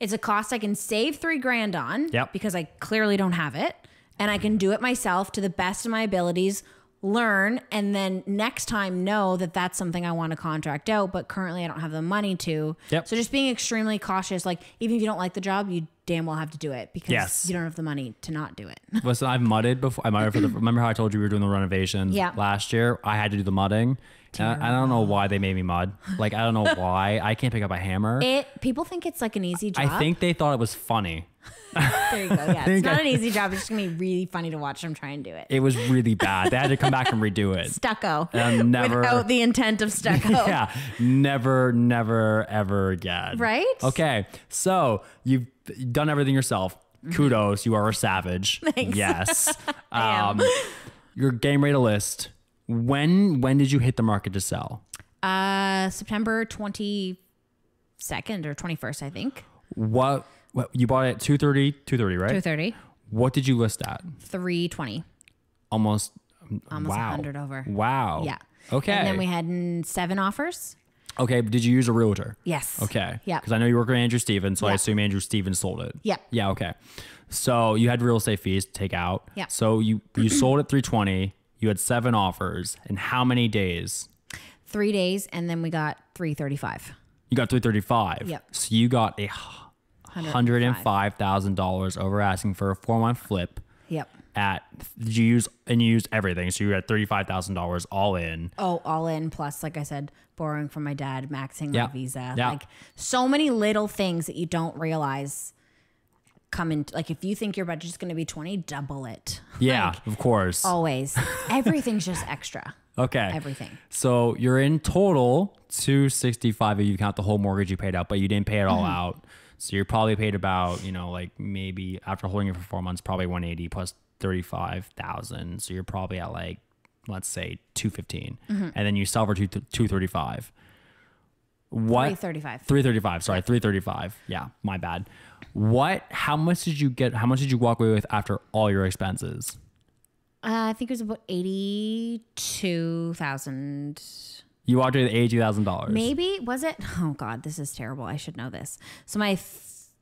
it's a cost I can save three grand on Yep. because I clearly don't have it. And I can do it myself to the best of my abilities, learn, and then next time know that that's something I want to contract out. But currently I don't have the money to. Yep. So just being extremely cautious. Like, even if you don't like the job, you damn well have to do it because Yes. you don't have the money to not do it. Listen, I've mudded before. I mudded for the. Remember how I told you we were doing the renovations Yeah. last year? I had to do the mudding. I, I don't know why they made me mud. Like I don't know why. I can't pick up a hammer. it people think it's like an easy job. I think they thought it was funny. There you go. Yeah, it's not an easy job. It's just gonna be really funny to watch them try and do it. It was really bad. They had to come back and redo it. Stucco. And never- Without the intent of stucco. yeah, never, never, ever again. Right? Okay, so you've done everything yourself. Kudos, you are a savage. Thanks. Yes. Um, your game rate list. When when did you hit the market to sell? Uh, September twenty second or twenty first, I think. What, what you bought it at 230, 230, right? Two thirty. What did you list at? Three twenty. Almost. Almost wow. 100 over. Wow. Yeah. Okay. And then we had seven offers. okay, did you use a realtor? Yes. Okay. Yeah. Because I know you work with Andrew Stevens, so I assume Andrew Stevens sold it. Yeah. Yeah. Okay. So you had real estate fees to take out. Yeah. So you you sold at 320. You had seven offers. In how many days? Three days, and then we got three thirty five. You got 335. Yep. So you got a hundred and five thousand dollars over asking for a four month flip. Yep. At did you use and you used everything, so you had thirty five thousand dollars all in. Oh, all in plus, like I said, borrowing from my dad, maxing Yeah. my visa. Yeah. Like so many little things that you don't realize come in. Like if you think your budget's going to be 20, double it. Yeah, Like, of course. always. Everything's just extra. okay. Everything. So you're in total 265 if you count the whole mortgage you paid out, but you didn't pay it all mm-hmm. out. So you're probably paid about, you know, like maybe after holding it for four months, probably 180 plus 35,000. So you're probably at like, let's say 215. And then you sell for two, 235. What? 335. 335. Sorry, 335. Yeah, my bad. What, how much did you get? How much did you walk away with after all your expenses? Uh, I think it was about 82,000. You walked away with eighty thousand dollars. Maybe was it? Oh God, this is terrible. I should know this. So my, th-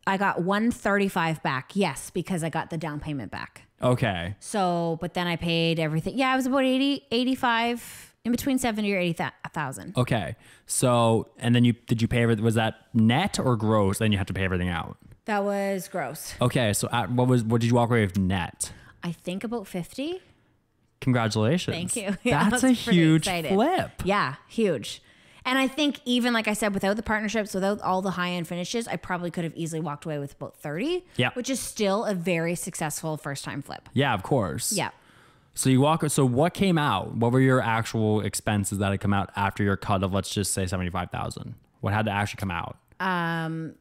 I got 135 back. Yes, because I got the down payment back. Okay. So, but then I paid everything. Yeah, it was about 80, 85, in between 70 or 80,000. Okay. So, and then you did you pay everything? Was that net or gross? Then you have to pay everything out. That was gross. Okay. So, at, what was what did you walk away with net? I think about 50. Congratulations. Thank you. Yeah, That's a huge excited. flip. Yeah, huge. And I think even like I said, without the partnerships, without all the high end finishes, I probably could have easily walked away with about 30. Yeah. Which is still a very successful first time flip. Yeah, of course. Yeah. So you walk. So what came out? What were your actual expenses that had come out after your cut of let's just say seventy five thousand? What had to actually come out? Um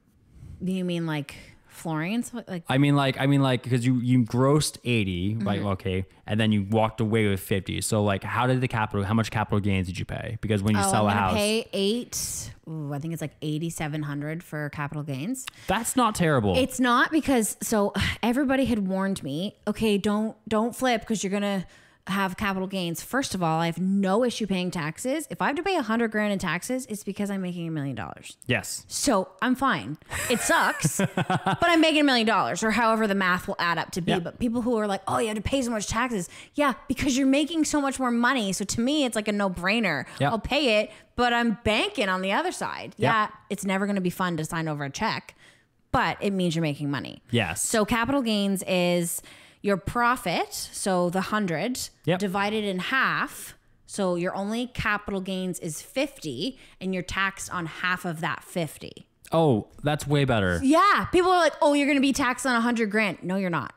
you mean like flooring and stuff like I mean, like, I mean, like, because you you grossed 80 Mm-hmm. like, okay, and then you walked away with fifty. So, like, how did the capital? How much capital gains did you pay? Because when you Oh, sell I'm a house, pay eight. Ooh, I think it's like eighty seven hundred for capital gains. that's not terrible. It's not because so everybody had warned me. Okay, don't don't flip because you're gonna have capital gains. First of all, I have no issue paying taxes. If I have to pay a hundred grand in taxes, it's because I'm making a million dollars. yes. So I'm fine. It sucks, but I'm making a million dollars or however the math will add up to be. Yeah. But people who are like, oh, you have to pay so much taxes. Yeah, because you're making so much more money. So to me, it's like a no brainer. Yeah. I'll pay it, but I'm banking on the other side. Yeah. Yeah, it's never going to be fun to sign over a check, but it means you're making money. Yes. So capital gains is your profit, so the 100 Yep. divided in half. So your only capital gains is 50 and you're taxed on half of that 50. Oh, that's way better. Yeah, people are like, "Oh, you're going to be taxed on 100 grand." No, you're not.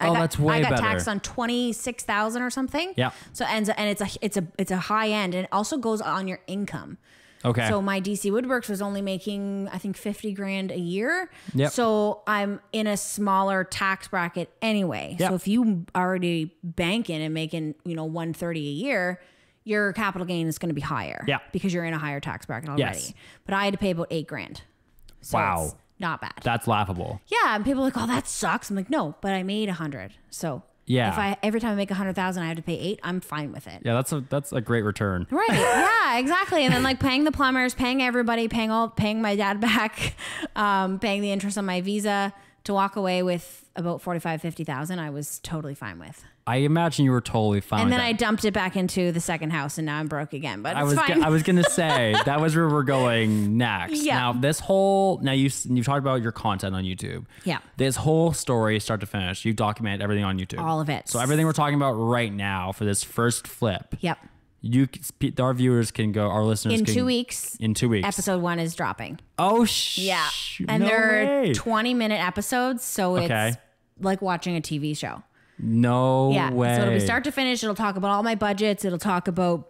I Oh, got, that's way better. I got better. taxed on 26,000 or something. Yeah. So and and it's a it's a it's a high end and it also goes on your income. Okay. So my DC Woodworks was only making I think 50 grand a year. Yep. So I'm in a smaller tax bracket anyway. Yep. So if you already banking and making, you know, 130 a year, your capital gain is going to be higher. Yeah. Because you're in a higher tax bracket already. Yes. But I had to pay about 8 grand. So Wow. not bad. that's laughable. yeah, and people are like, "Oh, that sucks." I'm like, "No, but I made a 100." So Yeah. If I every time I make a 100,000 I have to pay 8, I'm fine with it. Yeah, that's a that's a great return. Right. Yeah, exactly. And then like paying the plumbers, paying everybody, paying all paying my dad back, um, paying the interest on my visa to walk away with about 45, 50,000, I was totally fine with. I imagine you were totally fine. And then I dumped it back into the second house and now I'm broke again, but I it's was fine. I was gonna say that was where we're going next. Yeah. Now this whole now you you talked about your content on YouTube. Yeah. This whole story, start to finish, you document everything on YouTube. All of it. So everything we're talking about right now for this first flip. yep. You our viewers can go. Our listeners In can, 2 weeks, In two weeks. episode 1 is dropping. Oh sh. Yeah. And no they're way. 20 minute episodes, so Okay. it's like watching a TV show. No Yeah. way. So it'll be start to finish. It'll talk about all my budgets. It'll talk about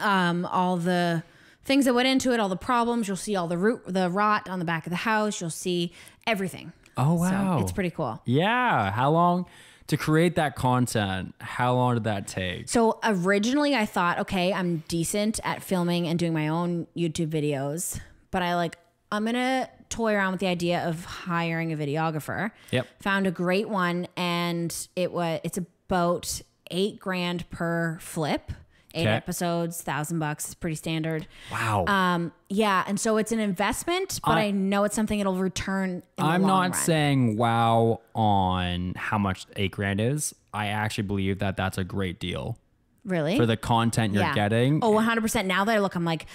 um, all the things that went into it, all the problems. You'll see all the root, the rot on the back of the house. You'll see everything. Oh wow. So it's pretty cool. Yeah. How long to create that content? How long did that take? So originally I thought, okay, I'm decent at filming and doing my own YouTube videos, but I like, I'm going to toy around with the idea of hiring a videographer. Yep. Found a great one and it was, it's about eight grand per flip, eight Okay. episodes, thousand bucks, pretty standard. Wow. Um, yeah. And so it's an investment, but I- I, know it's something it'll return in I'm the long not run. saying wow on how much eight grand is. I actually believe that that's a great deal really for the content you're Yeah. getting. Oh, 100%. Now that I look, I'm like,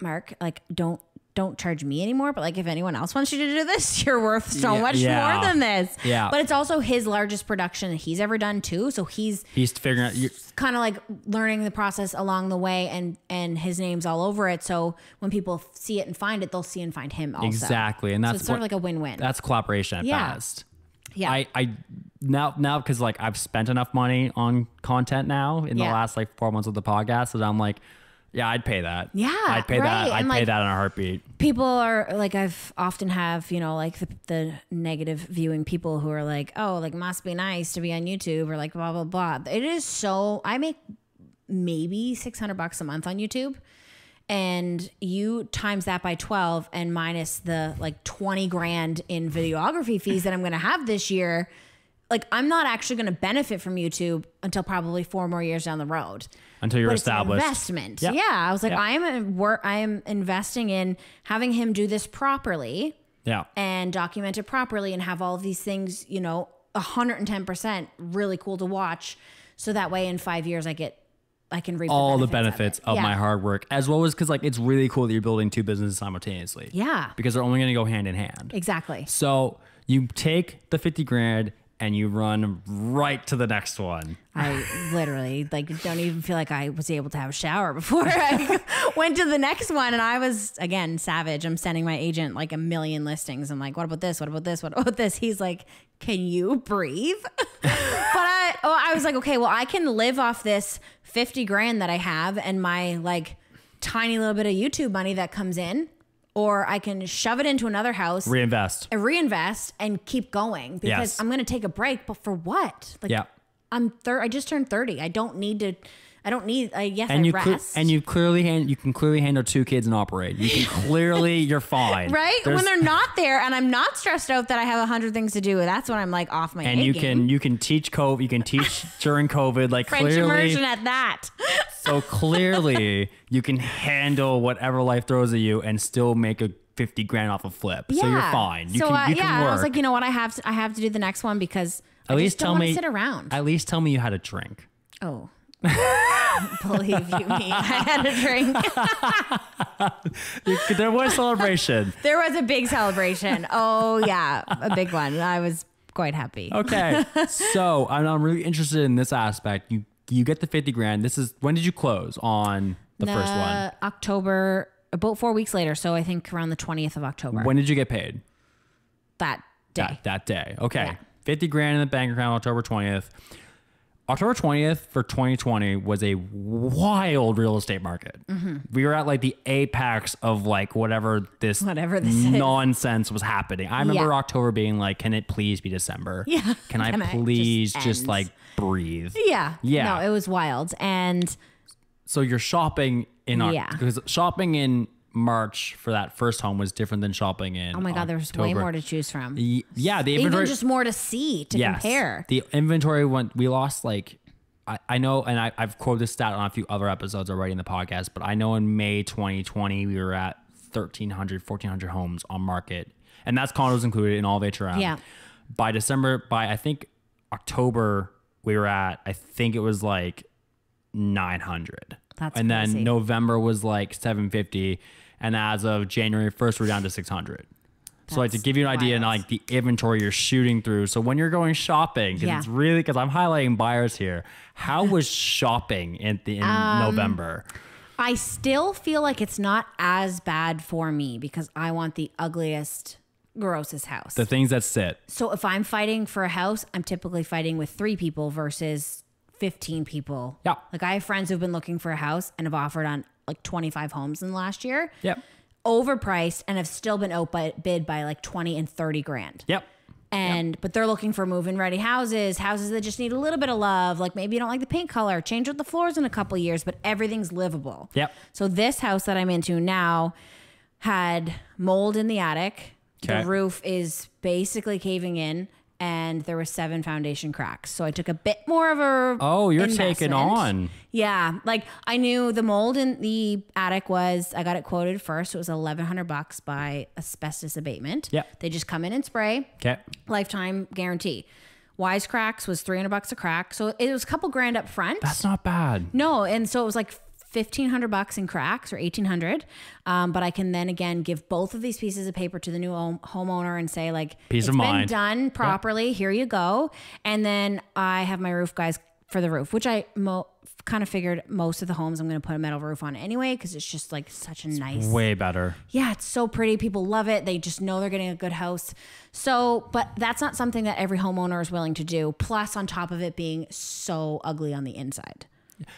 Mark, like, don't don't charge me anymore. But like, if anyone else wants you to do this, you're worth so Yeah, much yeah. more than this. Yeah. But it's also his largest production that he's ever done too. So he's He's figuring out. Kind of like learning the process along the way, and and his name's all over it. So when people see it and find it, they'll see and find him also. exactly, and So that's it's sort of like a win-win. that's cooperation at Yeah. best. yeah. I, I now now because like I've spent enough money on content now in the last like four months of the podcast that I'm like, yeah, I'd pay that. Yeah, I'd pay that. right. I'd And, pay like- that in a heartbeat. people are like I've often have you know like the, the negative viewing people who are like oh like must be nice to be on YouTube or like blah blah blah. It is so I make maybe six hundred bucks a month on YouTube, and you times that by twelve and minus the like twenty grand in videography fees that I'm going to have this year. Like I'm not actually going to benefit from YouTube until probably four more years down the road Until you're but it's an established. investment. Yeah. Yeah, I was like, Yeah. I am a work. I am investing in having him do this properly Yeah. and document it properly, and have all of these things, you know, hundred and ten percent really cool to watch. So that way, in five years, I get, I can reap all the benefits benefits of, of, it. my hard work, as well as because like it's really cool that you're building two businesses simultaneously. Yeah, Because they're only going to go hand in hand. exactly. So you take the 50 grand and you run right to the next one. I literally like don't even feel like I was able to have a shower before I went to the next one. And I was again savage. I'm sending my agent like a million listings. I'm like, what about this? What about this? What about this? He's like, can you breathe? but I oh I was like, okay, well I can live off this 50 grand that I have and my like tiny little bit of YouTube money that comes in. Or I can shove it into another house, Reinvest. and reinvest, and keep going because Yes. I'm going to take a break. But for what? Like, Yeah. I'm thir- I just turned 30. I don't need to. I don't need. I yes, And I you rest. and you clearly hand, you can clearly handle two kids and operate. You can clearly you're fine. right There's- when they're not there, and I'm not stressed out that I have a hundred things to do. That's when I'm like off my. and you game. can you can teach COVID. You can teach during COVID. Like French clearly, immersion at that. so clearly you can handle whatever life throws at you and still make a fifty grand off a flip. Yeah. So you're fine. You so can uh, yeah, can work. I was like, you know what, I have to, I have to do the next one because I at just least don't tell me sit around. At least tell me you had a drink. oh, believe you me, I had a drink. there was celebration. There was a big celebration. Oh yeah, a big one. I was quite happy. Okay, so I'm, I'm really interested in this aspect. You you get the fifty grand. This is when did you close on the first one? Uh, October, about four weeks later. So I think around the twentieth of October. When did you get paid? that day. That, that day. Okay. Yeah. 50 grand in the bank account October 20th. October 20th for 2020 was a wild real estate market. Mm-hmm. We were at like the apex of like whatever this, Whatever this is. nonsense was happening. I remember Yeah. October being like, can it please be December? Yeah. Can I Can I just please just, end? like breathe? Yeah. Yeah. No, it was wild. And So you're shopping in Yeah. because shopping in March for that first home was different than shopping in oh my God, there's way more to choose from. Yeah, the inventory Even just more to see, to Yes. compare. The inventory went, we lost like, I, I know, and I, I've quoted this stat on a few other episodes already in the podcast, but I know in May 2020, we were at 1,300, 1,400 homes on market. And that's condos included in all of HRM. Yeah. By December, by I think October, we were at, I think it was like 900. That's and then. November was like 750. And as of January 1st, we're down to 600. So like to give you an idea and like the inventory you're shooting through. So when you're going shopping, because Yeah. it's really because I'm highlighting buyers here. How was shopping in the in Um, November? I still feel like it's not as bad for me because I want the ugliest, grossest house. The things that sit. so if I'm fighting for a house, I'm typically fighting with three people versus 15 people. Yeah. Like I have friends who've been looking for a house and have offered on like 25 homes in the last year, Yep. overpriced, and have still been outbid by like 20 and 30 grand. Yep. And but they're looking for move-in ready houses, houses that just need a little bit of love. Like maybe you don't like the paint color, change out the floors in a couple years, but everything's livable. Yep. So this house that I'm into now had mold in the attic. Okay. The roof is basically caving in, and there were seven foundation cracks. So I took a bit more of a Oh, you're taking on. Yeah, like I knew the mold in the attic was. I got it quoted first. It was eleven hundred bucks by asbestos abatement. Yep. They just come in and spray Okay. lifetime guarantee. Wisecracks was 300 bucks a crack. So it was a couple grand up front. That's not bad. no, and so it was like 1500 bucks in cracks or 1800. Um, but I can then again give both of these pieces of paper to the new home, homeowner and say like Peace it's of been mind. done properly. Here you go. And then I have my roof guys for the roof, which I mo- kind of figured most of the homes I'm going to put a metal roof on anyway because it's just like such a nice Way better. yeah, it's so pretty. People love it. They just know they're getting a good house. So, but that's not something that every homeowner is willing to do. Plus, on top of it being so ugly on the inside.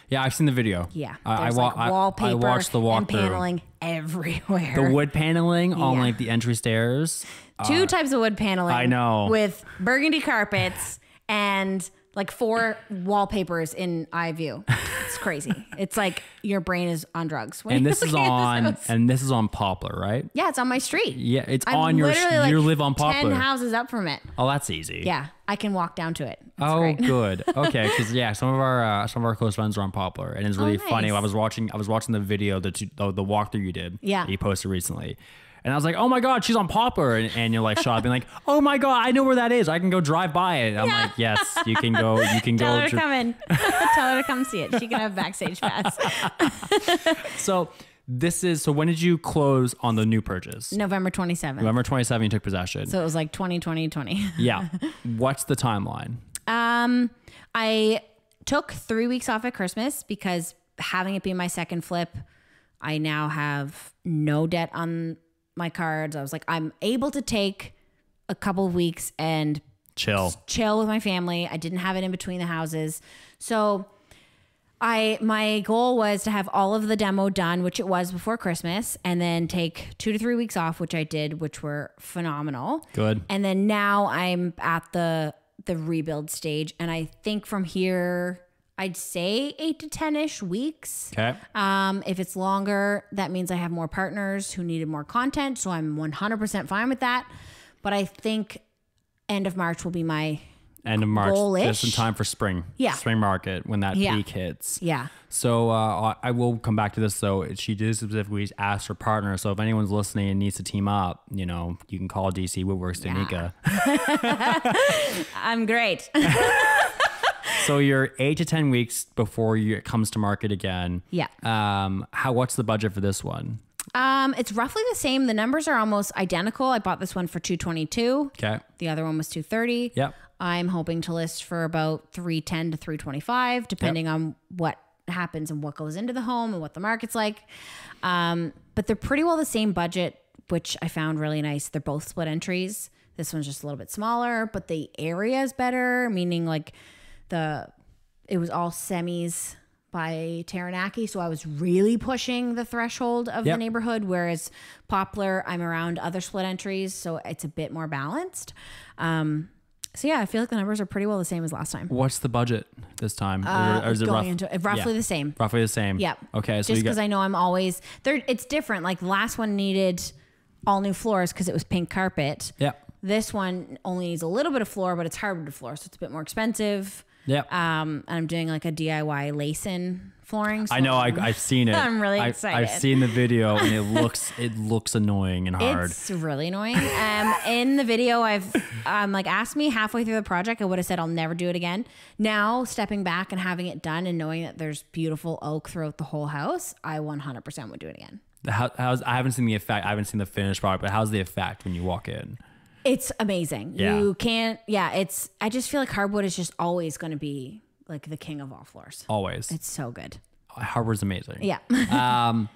Yeah, I've seen the video. Yeah, I, I, wa- like I- wallpaper I watched the and walkthrough. paneling everywhere. The wood paneling on Yeah. like the entry stairs. Two uh, types of wood paneling. I know. with burgundy carpets and like four wallpapers in eye view. It's crazy. it's like your brain is on drugs. when And this is on house. and this is on Poplar, right? Yeah, it's on my street. Yeah, it's I'm on your like, you live on Poplar. Ten houses up from it. Oh, that's easy. Yeah, I can walk down to it. It's Oh, great. good. Okay, because yeah, some of our uh, some of our close friends are on Poplar, and it's really funny. Oh, nice. I was watching I was watching the video that you, the, the walkthrough you did. Yeah. that you posted recently, and I was like, oh my god, she's on Poplar, and, and you're like shopping, like, oh my god, I know where that is. I can go drive by it. I'm Yeah. like, yes, you can go. You can Tell go. her to come in. Tell her to come see it. She can have backstage pass. So this is so. When did you close on the new purchase? November 27th. November 27th, you took possession. So it was like 2020, 20. yeah. What's the timeline? Um, I took three weeks off at Christmas because having it be my second flip, I now have no debt on my cards. I was like, I'm able to take a couple of weeks and Chill. chill with my family. I didn't have it in between the houses. So I my goal was to have all of the demo done, which it was before Christmas, and then take two to three weeks off, which I did, which were phenomenal. Good. And then now I'm at the the rebuild stage, and I think from here I'd say eight to ten ish weeks. Okay. Um, if it's longer, that means I have more partners who needed more content, so I'm 100% fine with that. But I think end of March will be my End of March, Goal-ish. just in time for spring. Yeah. Spring market when that Yeah. peak hits. yeah. So uh, I will come back to this though. She did specifically ask for partners. So if anyone's listening and needs to team up, you know, you can call DC Woodworks Denika. I'm great. so you're eight to ten weeks before you, it comes to market again. yeah. Um, how? What's the budget for this one? Um, it's roughly the same. The numbers are almost identical. I bought this one for 222. Okay. The other one was 230. Yep. I'm hoping to list for about 310 to 325, depending on what happens and what goes into the home and what the market's like. Um, but they're pretty well the same budget, which I found really nice. They're both split entries. This one's just a little bit smaller, but the area is better, meaning like the it was all semis by Taranaki, so I was really pushing the threshold of Yep. the neighborhood. Whereas Poplar, I'm around other split entries, so it's a bit more balanced. Um, so yeah, I feel like the numbers are pretty well the same as last time. What's the budget this time? Uh, or, or is it rough- into roughly yeah. the same. Roughly the same. Yep. Okay. So Just because I know I'm always there, it's different. Like last one needed all new floors because it was pink carpet. yeah. This one only needs a little bit of floor, but it's hardwood floor, so it's a bit more expensive. Yeah. Um, and I'm doing like a DIY lace-in flooring. I know. I, I've seen it. I'm really I- excited. I've seen the video and it looks it looks annoying and hard. It's really annoying. Um, in the video, I've um, like asked me halfway through the project, I would have said I'll never do it again. Now, stepping back and having it done and knowing that there's beautiful oak throughout the whole house, I 100% would do it again. How, how's I haven't seen the effect. I haven't seen the finished product, but how's the effect when you walk in? It's amazing. Yeah. You can't. Yeah, it's. I just feel like hardwood is just always going to be like the king of all floors. Always. It's so good. Hardwood's amazing. Yeah. Um.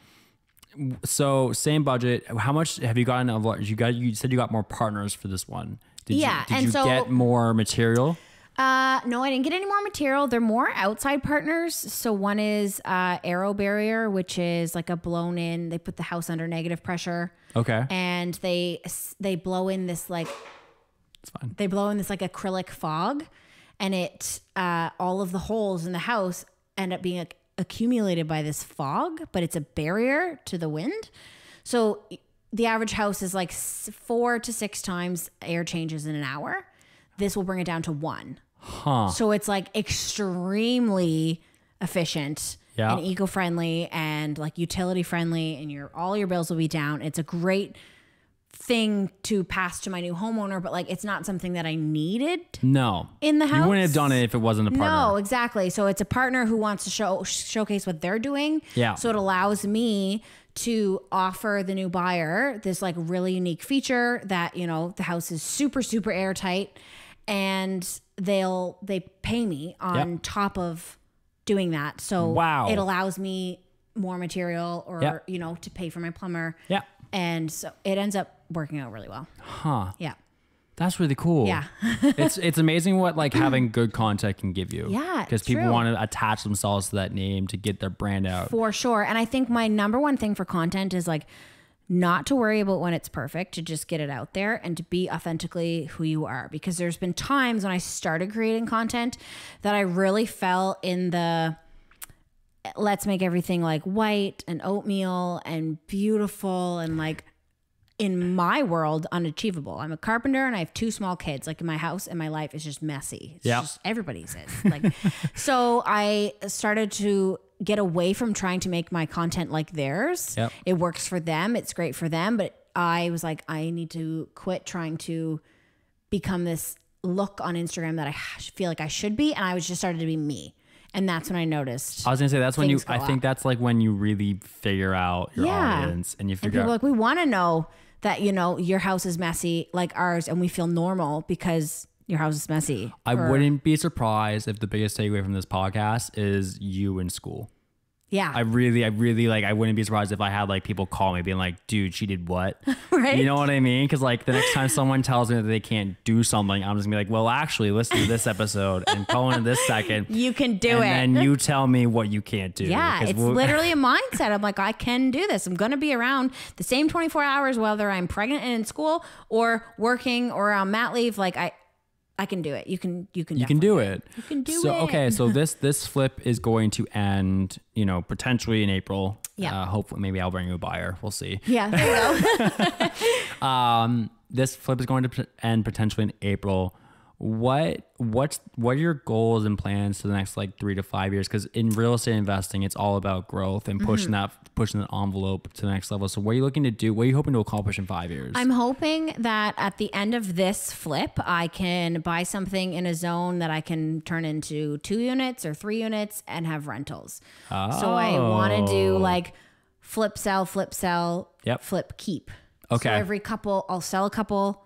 So same budget. How much have you gotten? Of what you got? You said you got more partners for this one. Did Yeah, You, did and you so- get more material? Uh, no, I didn't get any more material. They're more outside partners. So one is uh, Aero Barrier, which is like a blown in. They put the house under negative pressure, Okay. and they they blow in this like It's fine. they blow in this like acrylic fog, and it uh, all of the holes in the house end up being like, accumulated by this fog, but it's a barrier to the wind. So the average house is like four to six times air changes in an hour. This will bring it down to one. Huh. So it's like extremely efficient Yeah. and eco-friendly and like utility friendly and your all your bills will be down. It's a great thing to pass to my new homeowner, but like it's not something that I needed No. in the house. You wouldn't have done it if it wasn't a partner. No, exactly. So it's a partner who wants to show showcase what they're doing. Yeah. So it allows me to offer the new buyer this like really unique feature that you know the house is super super airtight, and they'll they pay me on Yep. top of doing that. So Wow. it allows me more material or Yep. you know to pay for my plumber. Yeah. And so it ends up working out really well. Huh. Yeah. That's really cool. Yeah. it's it's amazing what like having good content can give you. Yeah, Because it's people true. want to attach themselves to that name to get their brand out. For sure. And I think my number one thing for content is like not to worry about when it's perfect, to just get it out there and to be authentically who you are. Because there's been times when I started creating content that I really fell in the let's make everything like white and oatmeal and beautiful and like in my world unachievable. I'm a carpenter and I have two small kids. Like in my house and my life is just messy. It's Yeah. just everybody's is. Like so I started to get away from trying to make my content like theirs. Yep. It works for them, it's great for them, but I was like I need to quit trying to become this look on Instagram that I feel like I should be and I was just started to be me. And that's when I noticed I was gonna say that's when you. I think up. that's like when you really figure out your Yeah. audience and you And figure people out. like, we want to know that, you know, your house is messy like ours and we feel normal because your house is messy. I Or- wouldn't be surprised if the biggest takeaway from this podcast is you in school. Yeah. I really, I really like. I wouldn't be surprised if I had like people call me being like, "Dude, she did what?" Right. You know what I mean? Because like the next time someone tells me that they can't do something, I'm just gonna be like, "Well, actually, listen to this episode and call in this second, You can do it. and it. then you tell me what you can't do." Yeah. it's we'll- literally a mindset. I'm like, I can do this. I'm going to be around the same 24 hours, whether I'm pregnant and in school or working or on mat leave. Like I, I can do it. You can, you can, you can do it. You can do so, it. So okay, so this this flip is going to end, you know, potentially in April. Yeah. Uh, hopefully, maybe I'll bring you a buyer. We'll see. Yeah, there you go. Um, this flip is going to end potentially in April. What what's what are your goals and plans for the next like three to five years? Because in real estate investing, it's all about growth and pushing Mm-hmm. that pushing the envelope to the next level. So, what are you looking to do? What are you hoping to accomplish in five years? I'm hoping that at the end of this flip, I can buy something in a zone that I can turn into two units or three units and have rentals. oh. So I want to do Oh. like flip, sell, flip, sell, Yep. flip, keep. Okay. So every couple, I'll sell a couple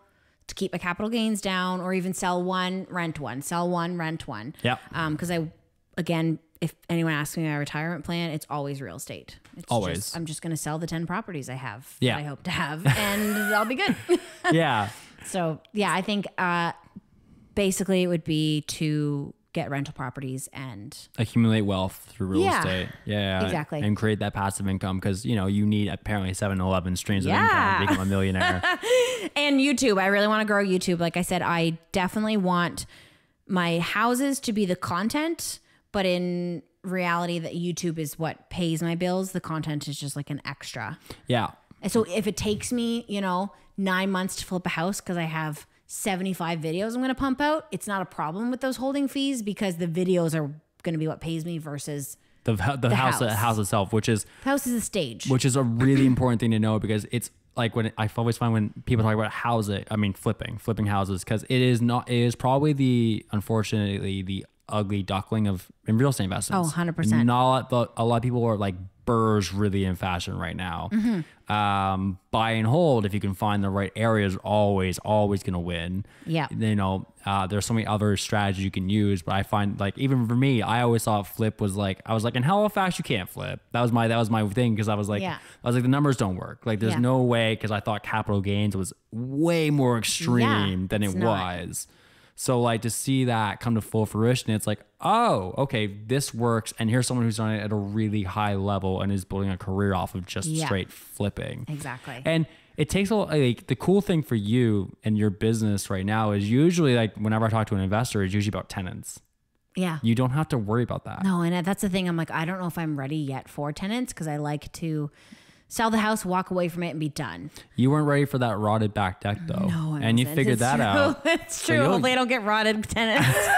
to keep my capital gains down, or even sell one, rent one, sell one, rent one. Yeah. Um, because I, again, if anyone asks me my retirement plan, it's always real estate. It's Always. Just, I'm just going to sell the 10 properties I have Yeah. that I hope to have, and I'll be good. yeah. so, yeah, I think uh, basically it would be to get rental properties and accumulate wealth through real Yeah. estate. Yeah, Exactly. And create that passive income because you know you need apparently seven eleven streams of income to become a millionaire. and YouTube. I really want to grow YouTube. Like I said, I definitely want my houses to be the content, but in reality that YouTube is what pays my bills. The content is just like an extra. yeah. And so if it takes me, you know, 9 months to flip a house cuz I have 75 videos I'm going to pump out, it's not a problem with those holding fees because the videos are going to be what pays me versus The, the, house, house. house itself, which is the house is a stage. which is a really important thing to know because it's like when I always find when people talk about housing, I mean flipping, flipping houses, because it is not, it is probably the unfortunately the ugly duckling of in real estate investments. Oh, 100%. Not a lot, a lot of people are like burrs really in fashion right now. Mm-hmm. Um, buy and hold if you can find the right areas, always always gonna win. Yeah. you know, uh, there's so many other strategies you can use, but I find like even for me, I always thought flip was like I was like in Halifax you can't flip. That was my that was my thing because I was like Yeah. I was like the numbers don't work. Like there's Yeah. no way because I thought capital gains was way more extreme than it not. was. So like to see that come to full fruition, it's like, oh, okay, this works, and here's someone who's done it at a really high level and is building a career off of just Yeah. straight flipping. Exactly. And it takes a like the cool thing for you and your business right now is usually like whenever I talk to an investor, it's usually about tenants. yeah. You don't have to worry about that. No, and that's the thing. I'm like, I don't know if I'm ready yet for tenants because I like to sell the house, walk away from it, and be done. You weren't ready for that rotted back deck though, No, I and you figured It's that true. out. it's true. you'll- Hopefully, I don't get rotted tenants.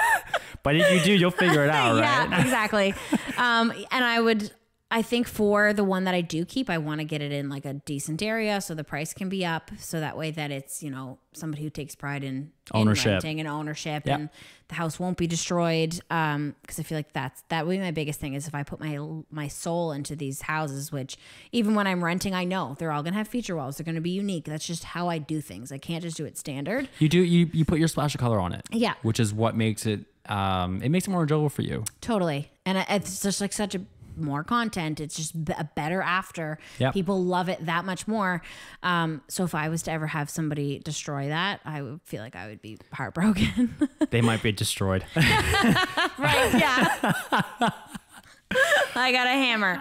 But if you do, you'll figure it out, right? yeah, exactly. Um, and I would, I think for the one that I do keep, I want to get it in like a decent area so the price can be up, so that way that it's you know somebody who takes pride in, Ownership. renting and ownership, Yep. and the house won't be destroyed. Um, because I feel like that's that would be my biggest thing is if I put my my soul into these houses, which even when I'm renting, I know they're all gonna have feature walls. They're gonna be unique. That's just how I do things. I can't just do it standard. You do you you put your splash of color on it. Yeah. Which is what makes it um it makes it more enjoyable for you. Totally. And it's just like such a more content. It's just a better after. Yep. People love it that much more. Um, so if I was to ever have somebody destroy that, I would feel like I would be heartbroken. They might be destroyed. right? Yeah. I got a hammer.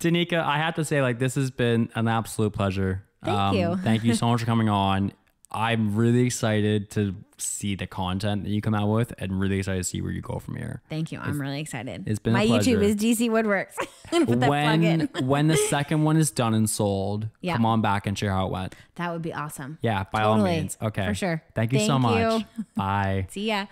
Denika, I have to say, like, this has been an absolute pleasure. Thank you. thank you so much for coming on. I'm really excited to see the content that you come out with and really excited to see where you go from here. Thank you. I'm really excited. it's been My. YouTube is DC Woodworks. Put that plug in. When when the second one is done and sold, Yeah. come on back and share how it went. That would be awesome. Yeah, by all Totally. means. Okay. For sure. Thank you so much. you. Bye. See ya.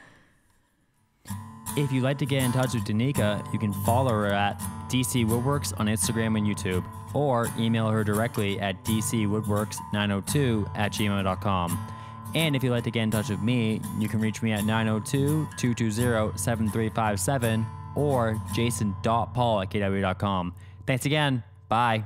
If you'd like to get in touch with Denika, you can follow her at DC Woodworks on Instagram and YouTube, or email her directly at dcwoodworks902 at gmail.com. And if you'd like to get in touch with me, you can reach me at 902 220 7357 or jason.paul at kw.com. Thanks again. Bye.